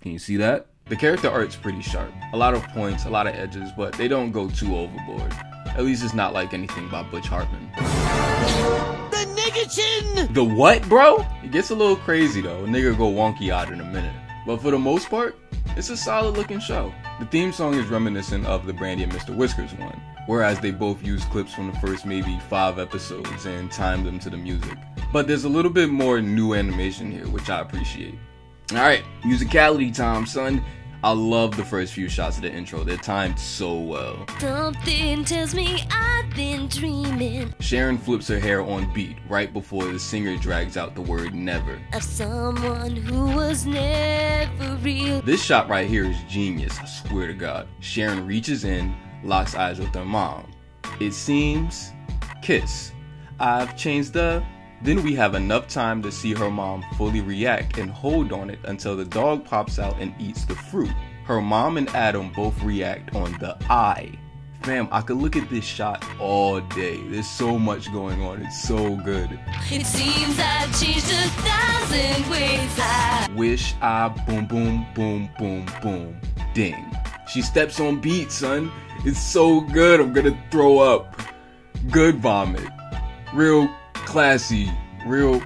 Can you see that? The character art's pretty sharp. A lot of points, a lot of edges, but they don't go too overboard. At least it's not like anything by Butch Hartman.
The nigga chin!
The what, bro? It gets a little crazy though. A nigga go wonky out in a minute. But for the most part, it's a solid looking show. The theme song is reminiscent of the Brandy and Mr. Whiskers one, whereas they both use clips from the first maybe five episodes and time them to the music. But there's a little bit more new animation here, which I appreciate. Alright, musicality time, son. I love the first few shots of the intro. They're timed so well.
Something tells me I've been dreaming
Sharon flips her hair on beat right before the singer drags out the word never.
of someone who was never real.
This shot right here is genius, I swear to God. Sharon reaches in, locks eyes with her mom. It seems kiss. I've changed the. Then we have enough time to see her mom fully react and hold on it until the dog pops out and eats the fruit. Her mom and Adam both react on the eye. Fam, I could look at this shot all day. There's so much going on. It's so good.
It seems I've changed a thousand ways. I
Wish I boom boom boom boom boom ding. She steps on beat, son. It's so good. I'm gonna throw up. Good vomit. Real classy. Real.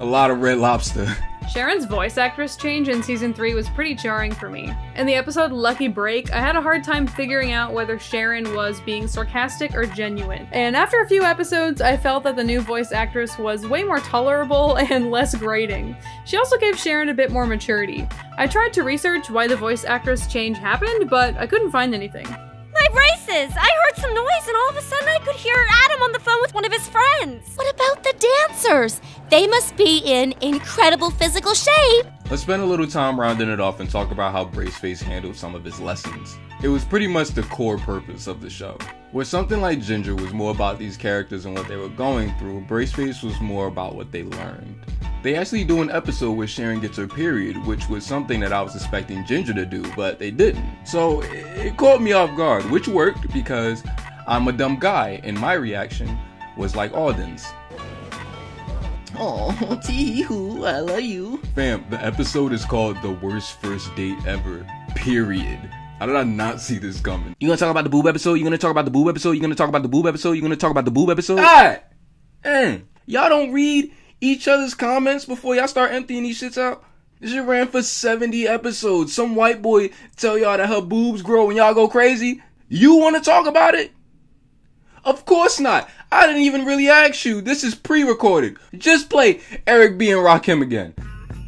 A lot of red lobster.
Sharon's voice actress change in season 3 was pretty jarring for me. In the episode Lucky Break, I had a hard time figuring out whether Sharon was being sarcastic or genuine. And after a few episodes, I felt that the new voice actress was way more tolerable and less grating. She also gave Sharon a bit more maturity. I tried to research why the voice actress change happened, but I couldn't find anything.
My braces! I heard some noise and all of a sudden I could hear Adam on the phone with one of his friends.
What about the dancers? They must be in incredible physical shape.
Let's spend a little time rounding it off and talk about how Braceface handled some of his lessons. It was pretty much the core purpose of the show. Where something like Ginger was more about these characters and what they were going through, Braceface was more about what they learned. They actually do an episode where Sharon gets her period, which was something that I was expecting Ginger to do, but they didn't. So it caught me off guard, which worked because I'm a dumb guy, and my reaction was like Alden's.
Oh, tee hoo, I love you.
Fam, the episode is called The Worst First Date Ever. Period. How did I not see this coming?
You gonna talk about the boob episode? You gonna talk about the boob episode? You gonna talk about the boob episode? You gonna talk about the boob episode?
Ah! Eh, y'all don't read each other's comments before y'all start emptying these shits out? This shit ran for 70 episodes. Some white boy tell y'all that her boobs grow and y'all go crazy. You wanna talk about it? Of course not. I didn't even really ask you. This is pre-recorded. Just play Eric B and Rakim again.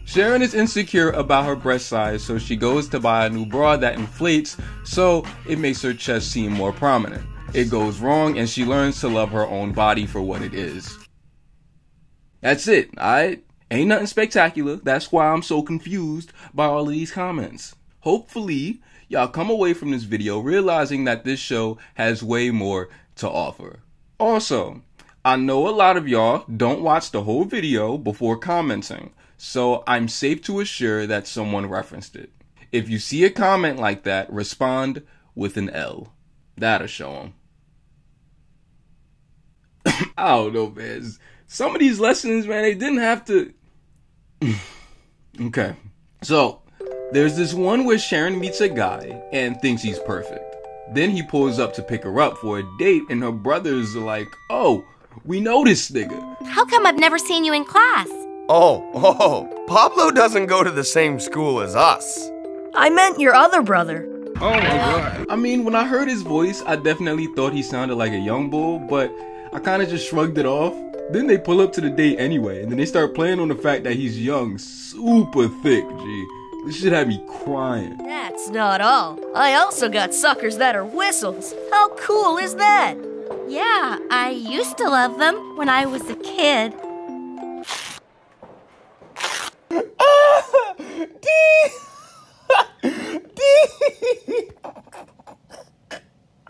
Sharon is insecure about her breast size, so she goes to buy a new bra that inflates, so it makes her chest seem more prominent. It goes wrong, and she learns to love her own body for what it is. That's it, alright? Ain't nothing spectacular. That's why I'm so confused by all of these comments. Hopefully, y'all come away from this video realizing that this show has way more to offer. Also, I know a lot of y'all don't watch the whole video before commenting, so I'm safe to assure that someone referenced it. If you see a comment like that, respond with an L. That'll show them. I don't know, man. Some of these lessons, man, they didn't have to. okay. So, there's this one where Sharon meets a guy and thinks he's perfect. Then he pulls up to pick her up for a date, and her brothers are like, oh, we know this nigga.
How come I've never seen you in class?
Oh, oh, Pablo doesn't go to the same school as us.
I meant your other brother.
Oh my god. I mean, when I heard his voice, I definitely thought he sounded like a young bull, but I kind of just shrugged it off. Then they pull up to the date anyway, and then they start playing on the fact that he's young, super thick, G. This shit had me crying.
That's not all. I also got suckers that are whistles. How cool is that?
Yeah, I used to love them when I was a kid.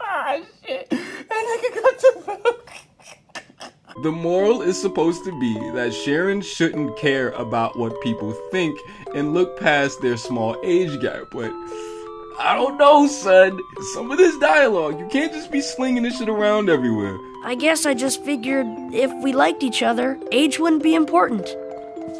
Ah, shit. And I got to
The moral is supposed to be that Sharon shouldn't care about what people think and look past their small age gap, but I don't know, son. Some of this dialogue, you can't just be slinging this shit around everywhere.
I guess I just figured if we liked each other, age wouldn't be important.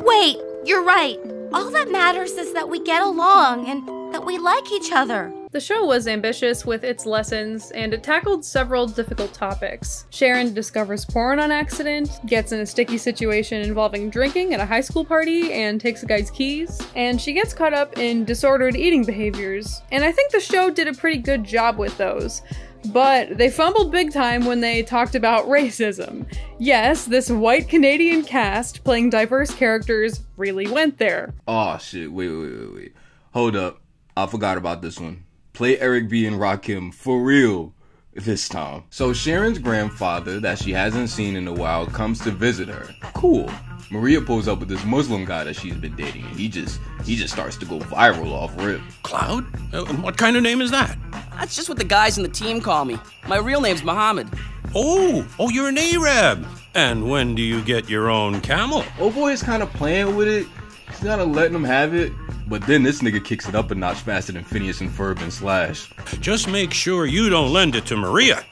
Wait, you're right. All that matters is that we get along and that we like each other.
The show was ambitious with its lessons, and it tackled several difficult topics. Sharon discovers porn on accident, gets in a sticky situation involving drinking at a high school party, and takes a guy's keys, and she gets caught up in disordered eating behaviors. And I think the show did a pretty good job with those. But they fumbled big time when they talked about racism. Yes, this white Canadian cast playing diverse characters really went there.
Oh shit, wait, wait, wait, wait. Hold up. I forgot about this one. Play Eric B and Rakim for real this time. So Sharon's grandfather that she hasn't seen in a while comes to visit her. Cool. Maria pulls up with this Muslim guy that she's been dating, and he just he just starts to go viral off rip.
Cloud? Uh, what kind of name is that?
That's just what the guys in the team call me. My real name's Muhammad.
Oh, oh, you're an Arab. And when do you get your own camel?
Oh boy is kind of playing with it, He's kinda letting him have it, but then this nigga kicks it up a notch faster than Phineas and Ferb and Slash.
Just make sure you don't lend it to Maria.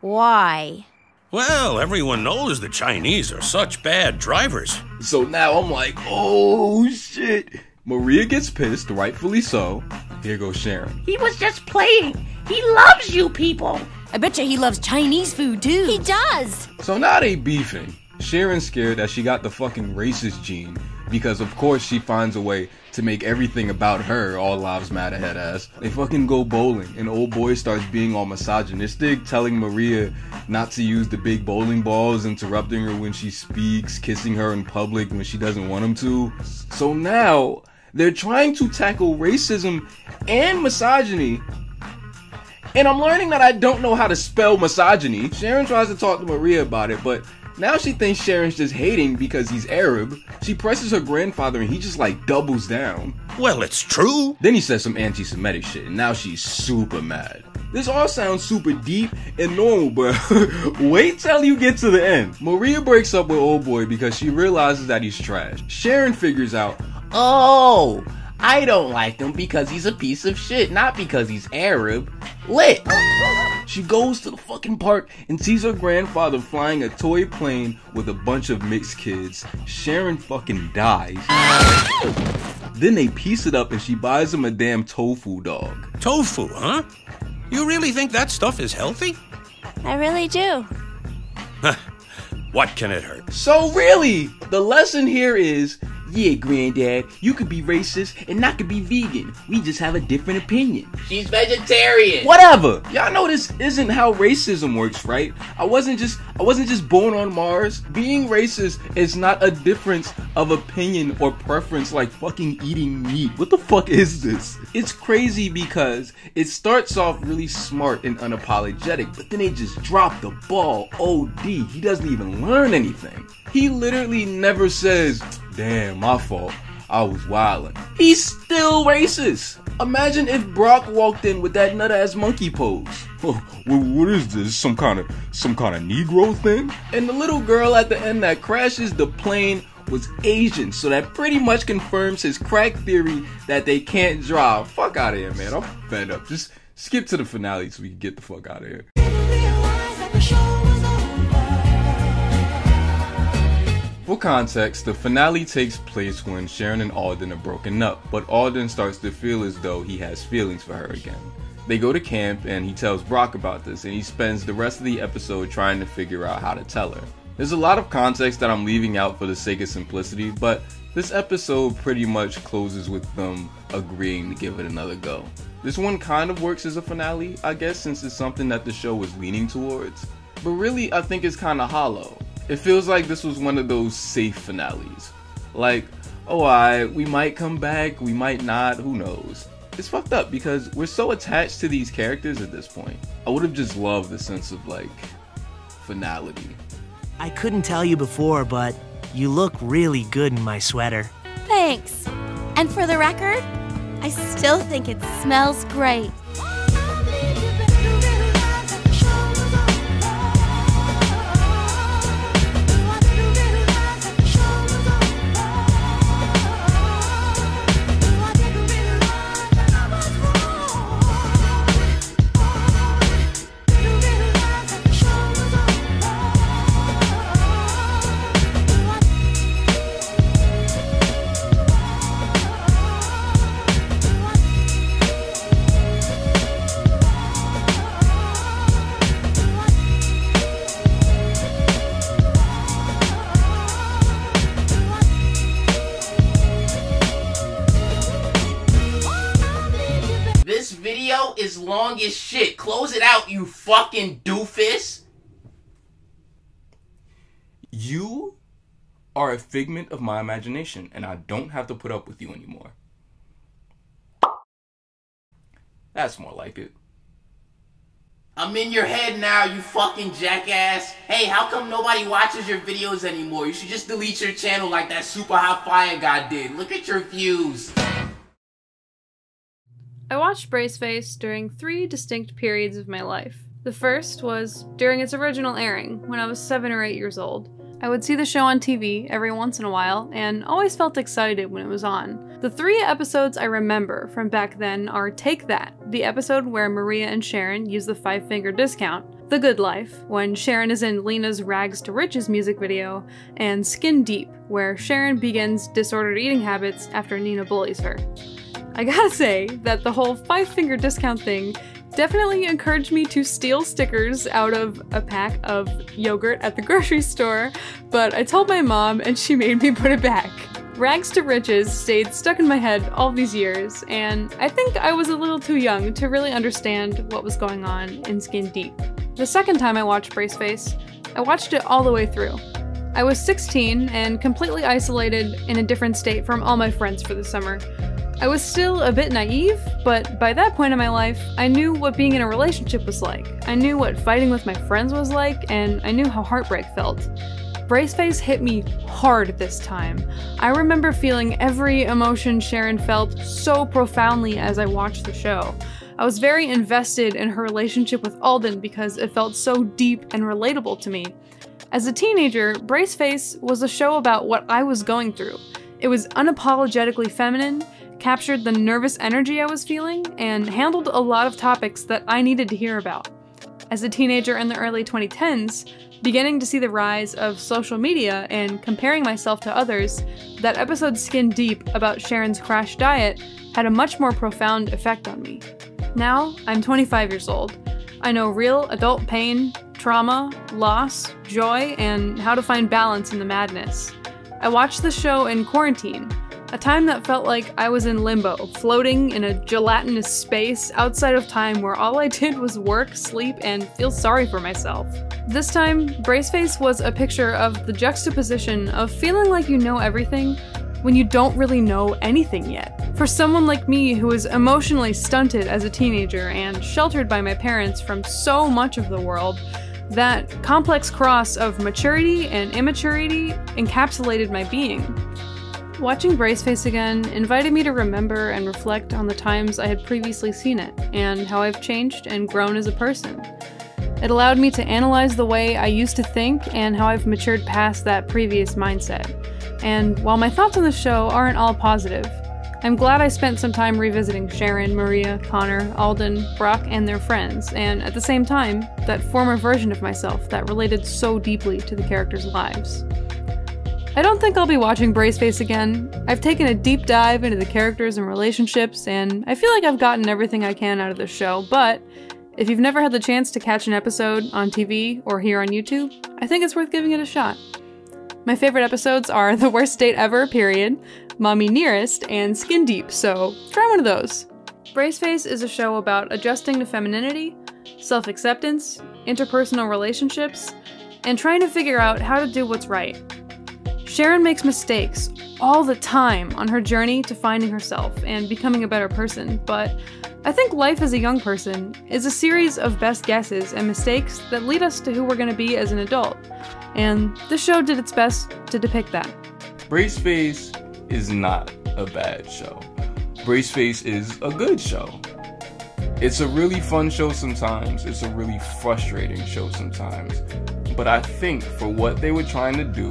Why?
Well, everyone knows the Chinese are such bad drivers.
So now I'm like, oh shit. Maria gets pissed, rightfully so. Here goes Sharon.
He was just playing. He loves you people.
I bet you he loves Chinese food too. He does.
So now they beefing. Sharon's scared that she got the fucking racist gene because of course she finds a way to make everything about her all lives matter head ass. They fucking go bowling and old boy starts being all misogynistic, telling Maria not to use the big bowling balls, interrupting her when she speaks, kissing her in public when she doesn't want him to. So now they're trying to tackle racism and misogyny and I'm learning that I don't know how to spell misogyny. Sharon tries to talk to Maria about it, but now she thinks Sharon's just hating because he's Arab. She presses her grandfather and he just like doubles down.
Well, it's true.
Then he says some anti Semitic shit, and now she's super mad. This all sounds super deep and normal, but wait till you get to the end. Maria breaks up with old boy because she realizes that he's trash. Sharon figures out,
Oh, I don't like him because he's a piece of shit, not because he's Arab. Lit.
She goes to the fucking park and sees her grandfather flying a toy plane with a bunch of mixed kids. Sharon fucking dies. Then they piece it up and she buys him a damn tofu dog.
Tofu, huh? You really think that stuff is healthy?
I really do.
What can it hurt?
So really, the lesson here is, yeah, granddad, you could be racist and I could be vegan. We just have a different opinion.
She's vegetarian.
Whatever. Y'all know this isn't how racism works, right? I wasn't just I wasn't just born on Mars. Being racist is not a difference of opinion or preference like fucking eating meat. What the fuck is this? It's crazy because it starts off really smart and unapologetic, but then they just drop the ball OD. He doesn't even learn anything. He literally never says, damn, my fault. I was wildin'. He's still racist. Imagine if Brock walked in with that nut ass monkey pose. what is this? Some kind of some kind of Negro thing? And the little girl at the end that crashes the plane was Asian, so that pretty much confirms his crack theory that they can't drive. Fuck out of here, man. I'm fed up. Just skip to the finale so we can get the fuck out of here. For context, the finale takes place when Sharon and Alden are broken up, but Alden starts to feel as though he has feelings for her again. They go to camp and he tells Brock about this and he spends the rest of the episode trying to figure out how to tell her. There's a lot of context that I'm leaving out for the sake of simplicity, but this episode pretty much closes with them agreeing to give it another go. This one kind of works as a finale, I guess, since it's something that the show was leaning towards, but really I think it's kind of hollow. It feels like this was one of those safe finales. Like, oh, I we might come back, we might not, who knows. It's fucked up because we're so attached to these characters at this point. I would have just loved the sense of like finality.
I couldn't tell you before, but you look really good in my sweater.
Thanks. And for the record, I still think it smells great.
Doofus.
You are a figment of my imagination, and I don't have to put up with you anymore. That's more like it.
I'm in your head now, you fucking jackass. Hey, how come nobody watches your videos anymore? You should just delete your channel like that super hot fire guy did. Look at your views.
I watched Braceface during three distinct periods of my life. The first was during its original airing, when I was seven or eight years old. I would see the show on TV every once in a while and always felt excited when it was on. The three episodes I remember from back then are Take That, the episode where Maria and Sharon use the five finger discount, The Good Life, when Sharon is in Lena's Rags to Riches music video, and Skin Deep, where Sharon begins disordered eating habits after Nina bullies her. I gotta say that the whole five finger discount thing definitely encouraged me to steal stickers out of a pack of yogurt at the grocery store, but I told my mom and she made me put it back. Rags to Riches stayed stuck in my head all these years, and I think I was a little too young to really understand what was going on in Skin Deep. The second time I watched Braceface, I watched it all the way through. I was 16 and completely isolated in a different state from all my friends for the summer, I was still a bit naive, but by that point in my life, I knew what being in a relationship was like. I knew what fighting with my friends was like, and I knew how heartbreak felt. Braceface hit me hard this time. I remember feeling every emotion Sharon felt so profoundly as I watched the show. I was very invested in her relationship with Alden because it felt so deep and relatable to me. As a teenager, Braceface was a show about what I was going through. It was unapologetically feminine, captured the nervous energy I was feeling, and handled a lot of topics that I needed to hear about. As a teenager in the early 2010s, beginning to see the rise of social media and comparing myself to others, that episode Skin Deep about Sharon's crash diet had a much more profound effect on me. Now, I'm 25 years old. I know real adult pain, trauma, loss, joy, and how to find balance in the madness. I watched the show in quarantine, a time that felt like I was in limbo, floating in a gelatinous space outside of time where all I did was work, sleep, and feel sorry for myself. This time, Braceface was a picture of the juxtaposition of feeling like you know everything when you don't really know anything yet. For someone like me who was emotionally stunted as a teenager and sheltered by my parents from so much of the world, that complex cross of maturity and immaturity encapsulated my being. Watching Braceface again invited me to remember and reflect on the times I had previously seen it, and how I've changed and grown as a person. It allowed me to analyze the way I used to think and how I've matured past that previous mindset. And while my thoughts on the show aren't all positive, I'm glad I spent some time revisiting Sharon, Maria, Connor, Alden, Brock, and their friends, and at the same time, that former version of myself that related so deeply to the characters' lives. I don't think I'll be watching Braceface again. I've taken a deep dive into the characters and relationships, and I feel like I've gotten everything I can out of this show, but if you've never had the chance to catch an episode on TV or here on YouTube, I think it's worth giving it a shot. My favorite episodes are The Worst Date Ever, period, Mommy Nearest, and Skin Deep, so try one of those. Braceface is a show about adjusting to femininity, self acceptance, interpersonal relationships, and trying to figure out how to do what's right. Sharon makes mistakes all the time on her journey to finding herself and becoming a better person, but I think life as a young person is a series of best guesses and mistakes that lead us to who we're going to be as an adult. And this show did its best to depict that.
Braceface is not a bad show. Braceface is a good show. It's a really fun show sometimes, it's a really frustrating show sometimes. But I think for what they were trying to do,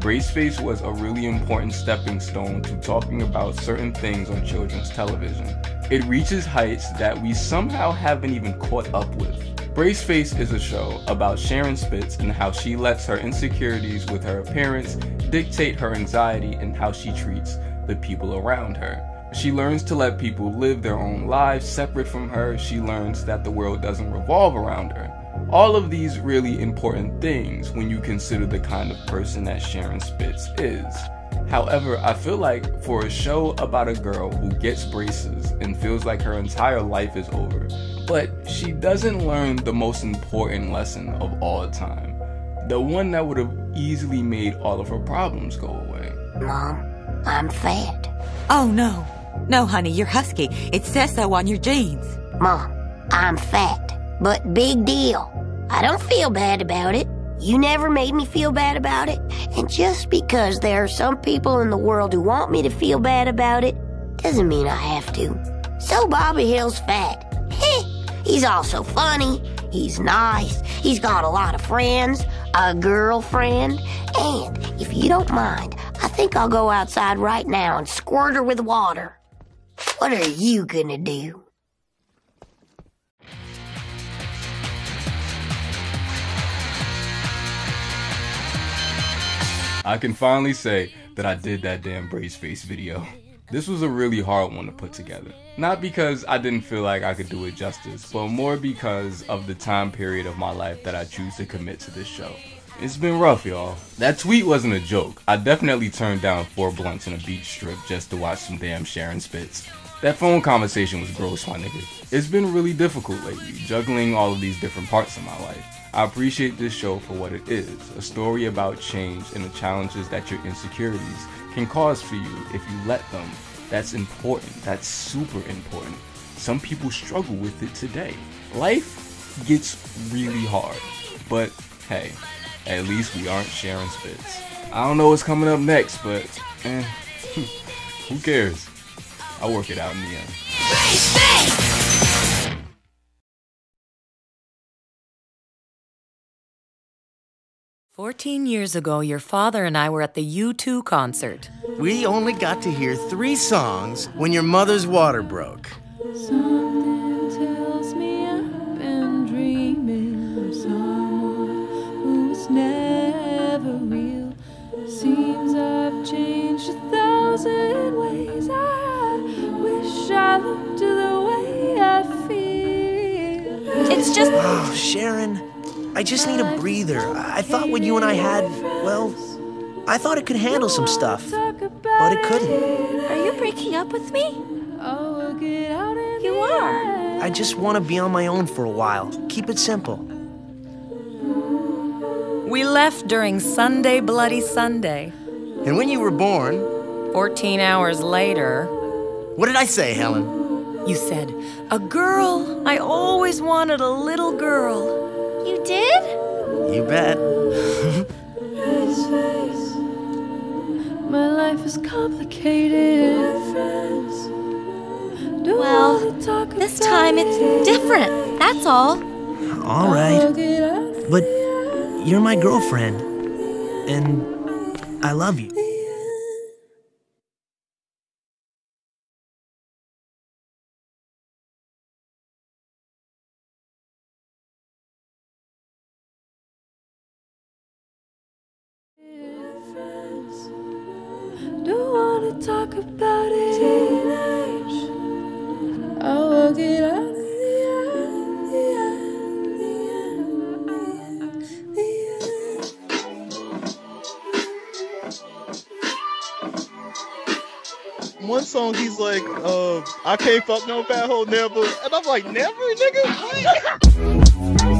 Braceface was a really important stepping stone to talking about certain things on children's television. It reaches heights that we somehow haven't even caught up with. Braceface is a show about Sharon Spitz and how she lets her insecurities with her appearance dictate her anxiety and how she treats the people around her. She learns to let people live their own lives separate from her. She learns that the world doesn't revolve around her. All of these really important things when you consider the kind of person that Sharon Spitz is. However, I feel like for a show about a girl who gets braces and feels like her entire life is over, but she doesn't learn the most important lesson of all time, the one that would have easily made all of her problems go away.
Mom, I'm fat.
Oh no. No, honey, you're husky. It says so on your jeans.
Mom, I'm fat. But big deal. I don't feel bad about it. You never made me feel bad about it. And just because there are some people in the world who want me to feel bad about it, doesn't mean I have to. So Bobby Hill's fat. He's also funny. He's nice. He's got a lot of friends, a girlfriend, And if you don't mind, I think I'll go outside right now and squirt her with water. What are you gonna do?
I can finally say that I did that damn Braceface video. This was a really hard one to put together. Not because I didn't feel like I could do it justice, but more because of the time period of my life that I choose to commit to this show. It's been rough, y'all. That tweet wasn't a joke. I definitely turned down four blunts in a beach strip just to watch some damn Sharon Spitz. That phone conversation was gross, my nigga. It's been really difficult lately, juggling all of these different parts of my life. I appreciate this show for what it is a story about change and the challenges that your insecurities can cause for you if you let them. That's important. That's super important. Some people struggle with it today. Life gets really hard, but hey, at least we aren't sharing spits. I don't know what's coming up next, but eh, who cares? I'll work it out in the end.
Fourteen years ago, your father and I were at the U2 concert.
We only got to hear three songs when your mother's water broke.
Something tells me I've been dreaming of someone who's never real. Seems I've changed a thousand ways. I wish I looked the way I feel.
It's just.
Oh, Sharon, I just need a breather. I I thought what you and I had, well, I thought it could handle some stuff, but it couldn't.
Are you breaking up with me?
Oh, get out in
You are.
I just want to be on my own for a while. Keep it simple.
We left during Sunday Bloody Sunday.
And when you were born,
14 hours later,
what did I say, Helen?
you said, A girl. I always wanted a little girl.
You did?
You bet.
Face, face. My life is complicated.
Well, This time it's different. That's all.
All
I'll
right.
get out
But you're my girlfriend, and I love you.
I can't fuck no fat hoe never. And I'm like, never, nigga? What?